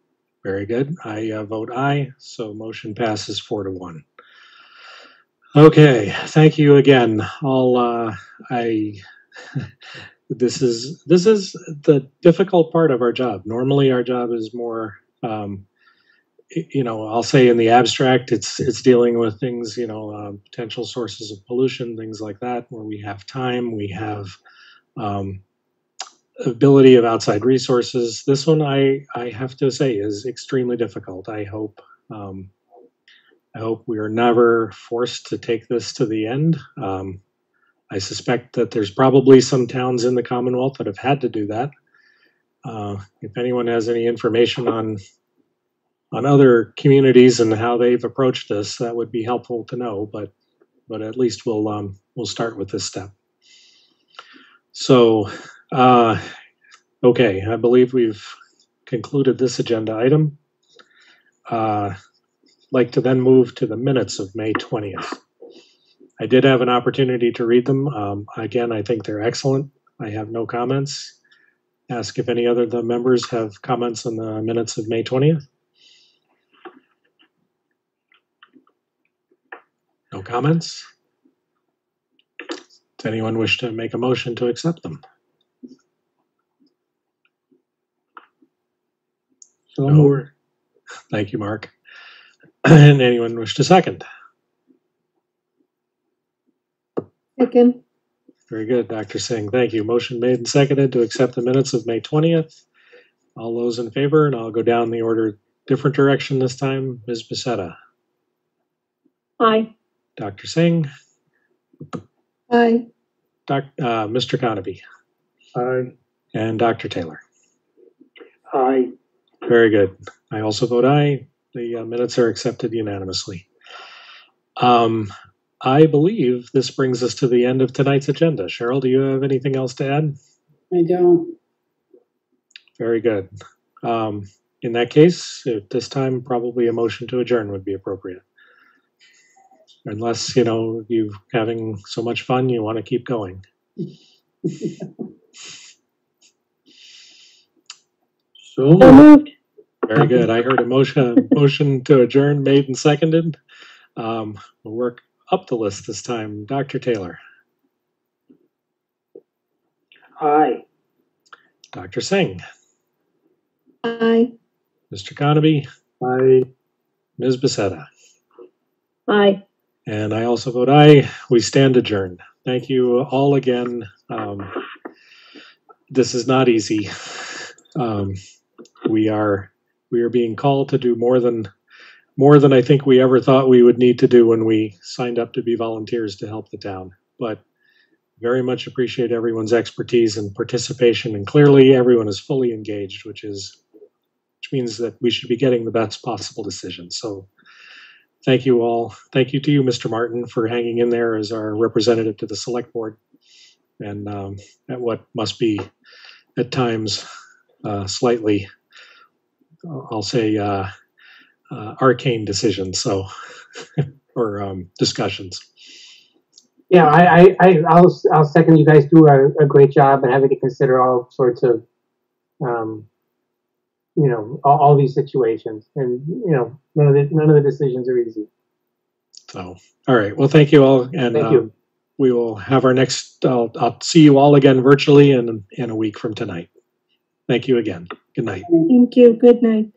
Very good. I uh, vote aye, so motion passes four to one. Okay, thank you again. I'll, uh, I, this is, this is the difficult part of our job. Normally, our job is more, um, y- you know, I'll say in the abstract, it's, it's dealing with things, you know, uh, potential sources of pollution, things like that, where we have time, we have, um, ability of outside resources. This one, I, I have to say, is extremely difficult. I hope, um, I hope we are never forced to take this to the end. Um, I suspect that there's probably some towns in the Commonwealth that have had to do that. Uh, if anyone has any information on on other communities and how they've approached this, that would be helpful to know. But but at least we'll um, we'll start with this step. So, uh, okay, I believe we've concluded this agenda item. Uh, like to then move to the minutes of May 20th. I did have an opportunity to read them. Um, again, I think they're excellent. I have no comments. Ask if any other the members have comments on the minutes of May 20th. No comments? Does anyone wish to make a motion to accept them? So No. moved. Thank you, Mark. And anyone wish to second? Second, Very good, Dr. Singh. Thank you. Motion made and seconded to accept the minutes of May 20th. All those in favor, and I'll go down the order, different direction this time. Ms. Becerra, Aye. Dr. Singh, aye. Doc, uh, Mr. Conaby, Aye. and Dr. Taylor. Aye. Very good. I also vote aye. The uh, minutes are accepted unanimously. Um, I believe this brings us to the end of tonight's agenda. Cheryl, do you have anything else to add? I don't. Very good. Um, in that case, at this time, probably a motion to adjourn would be appropriate. Unless, you know, you're having so much fun, you want to keep going. So So, moved. Very good. I heard a motion, motion to adjourn made and seconded. Um, we'll work up the list this time. Dr. Taylor, Aye. Dr. Singh, Aye. Mr. Conaby, I, Ms. Becerra. Aye. And I also vote aye. We stand adjourned. Thank you all again. Um, this is not easy. Um, we are we are being called to do more than more than I think we ever thought we would need to do when we signed up to be volunteers to help the town. But very much appreciate everyone's expertise and participation. And clearly, everyone is fully engaged, which is which means that we should be getting the best possible decision. So thank you all. Thank you to you, Mr. Martin, for hanging in there as our representative to the select board and um, at what must be at times uh, slightly, I'll say, uh, uh, arcane decisions. So, or um, discussions. Yeah, I, I, I'll, I'll second you guys do a, a great job and having to consider all sorts of, um, you know, all, all these situations. And, you know, none of the, none of the decisions are easy. So, all right. Well, thank you all, and Thank you. um, we will have our next. I'll, I'll see you all again virtually in in a week from tonight. Thank you again. Good night. Thank you. Good night.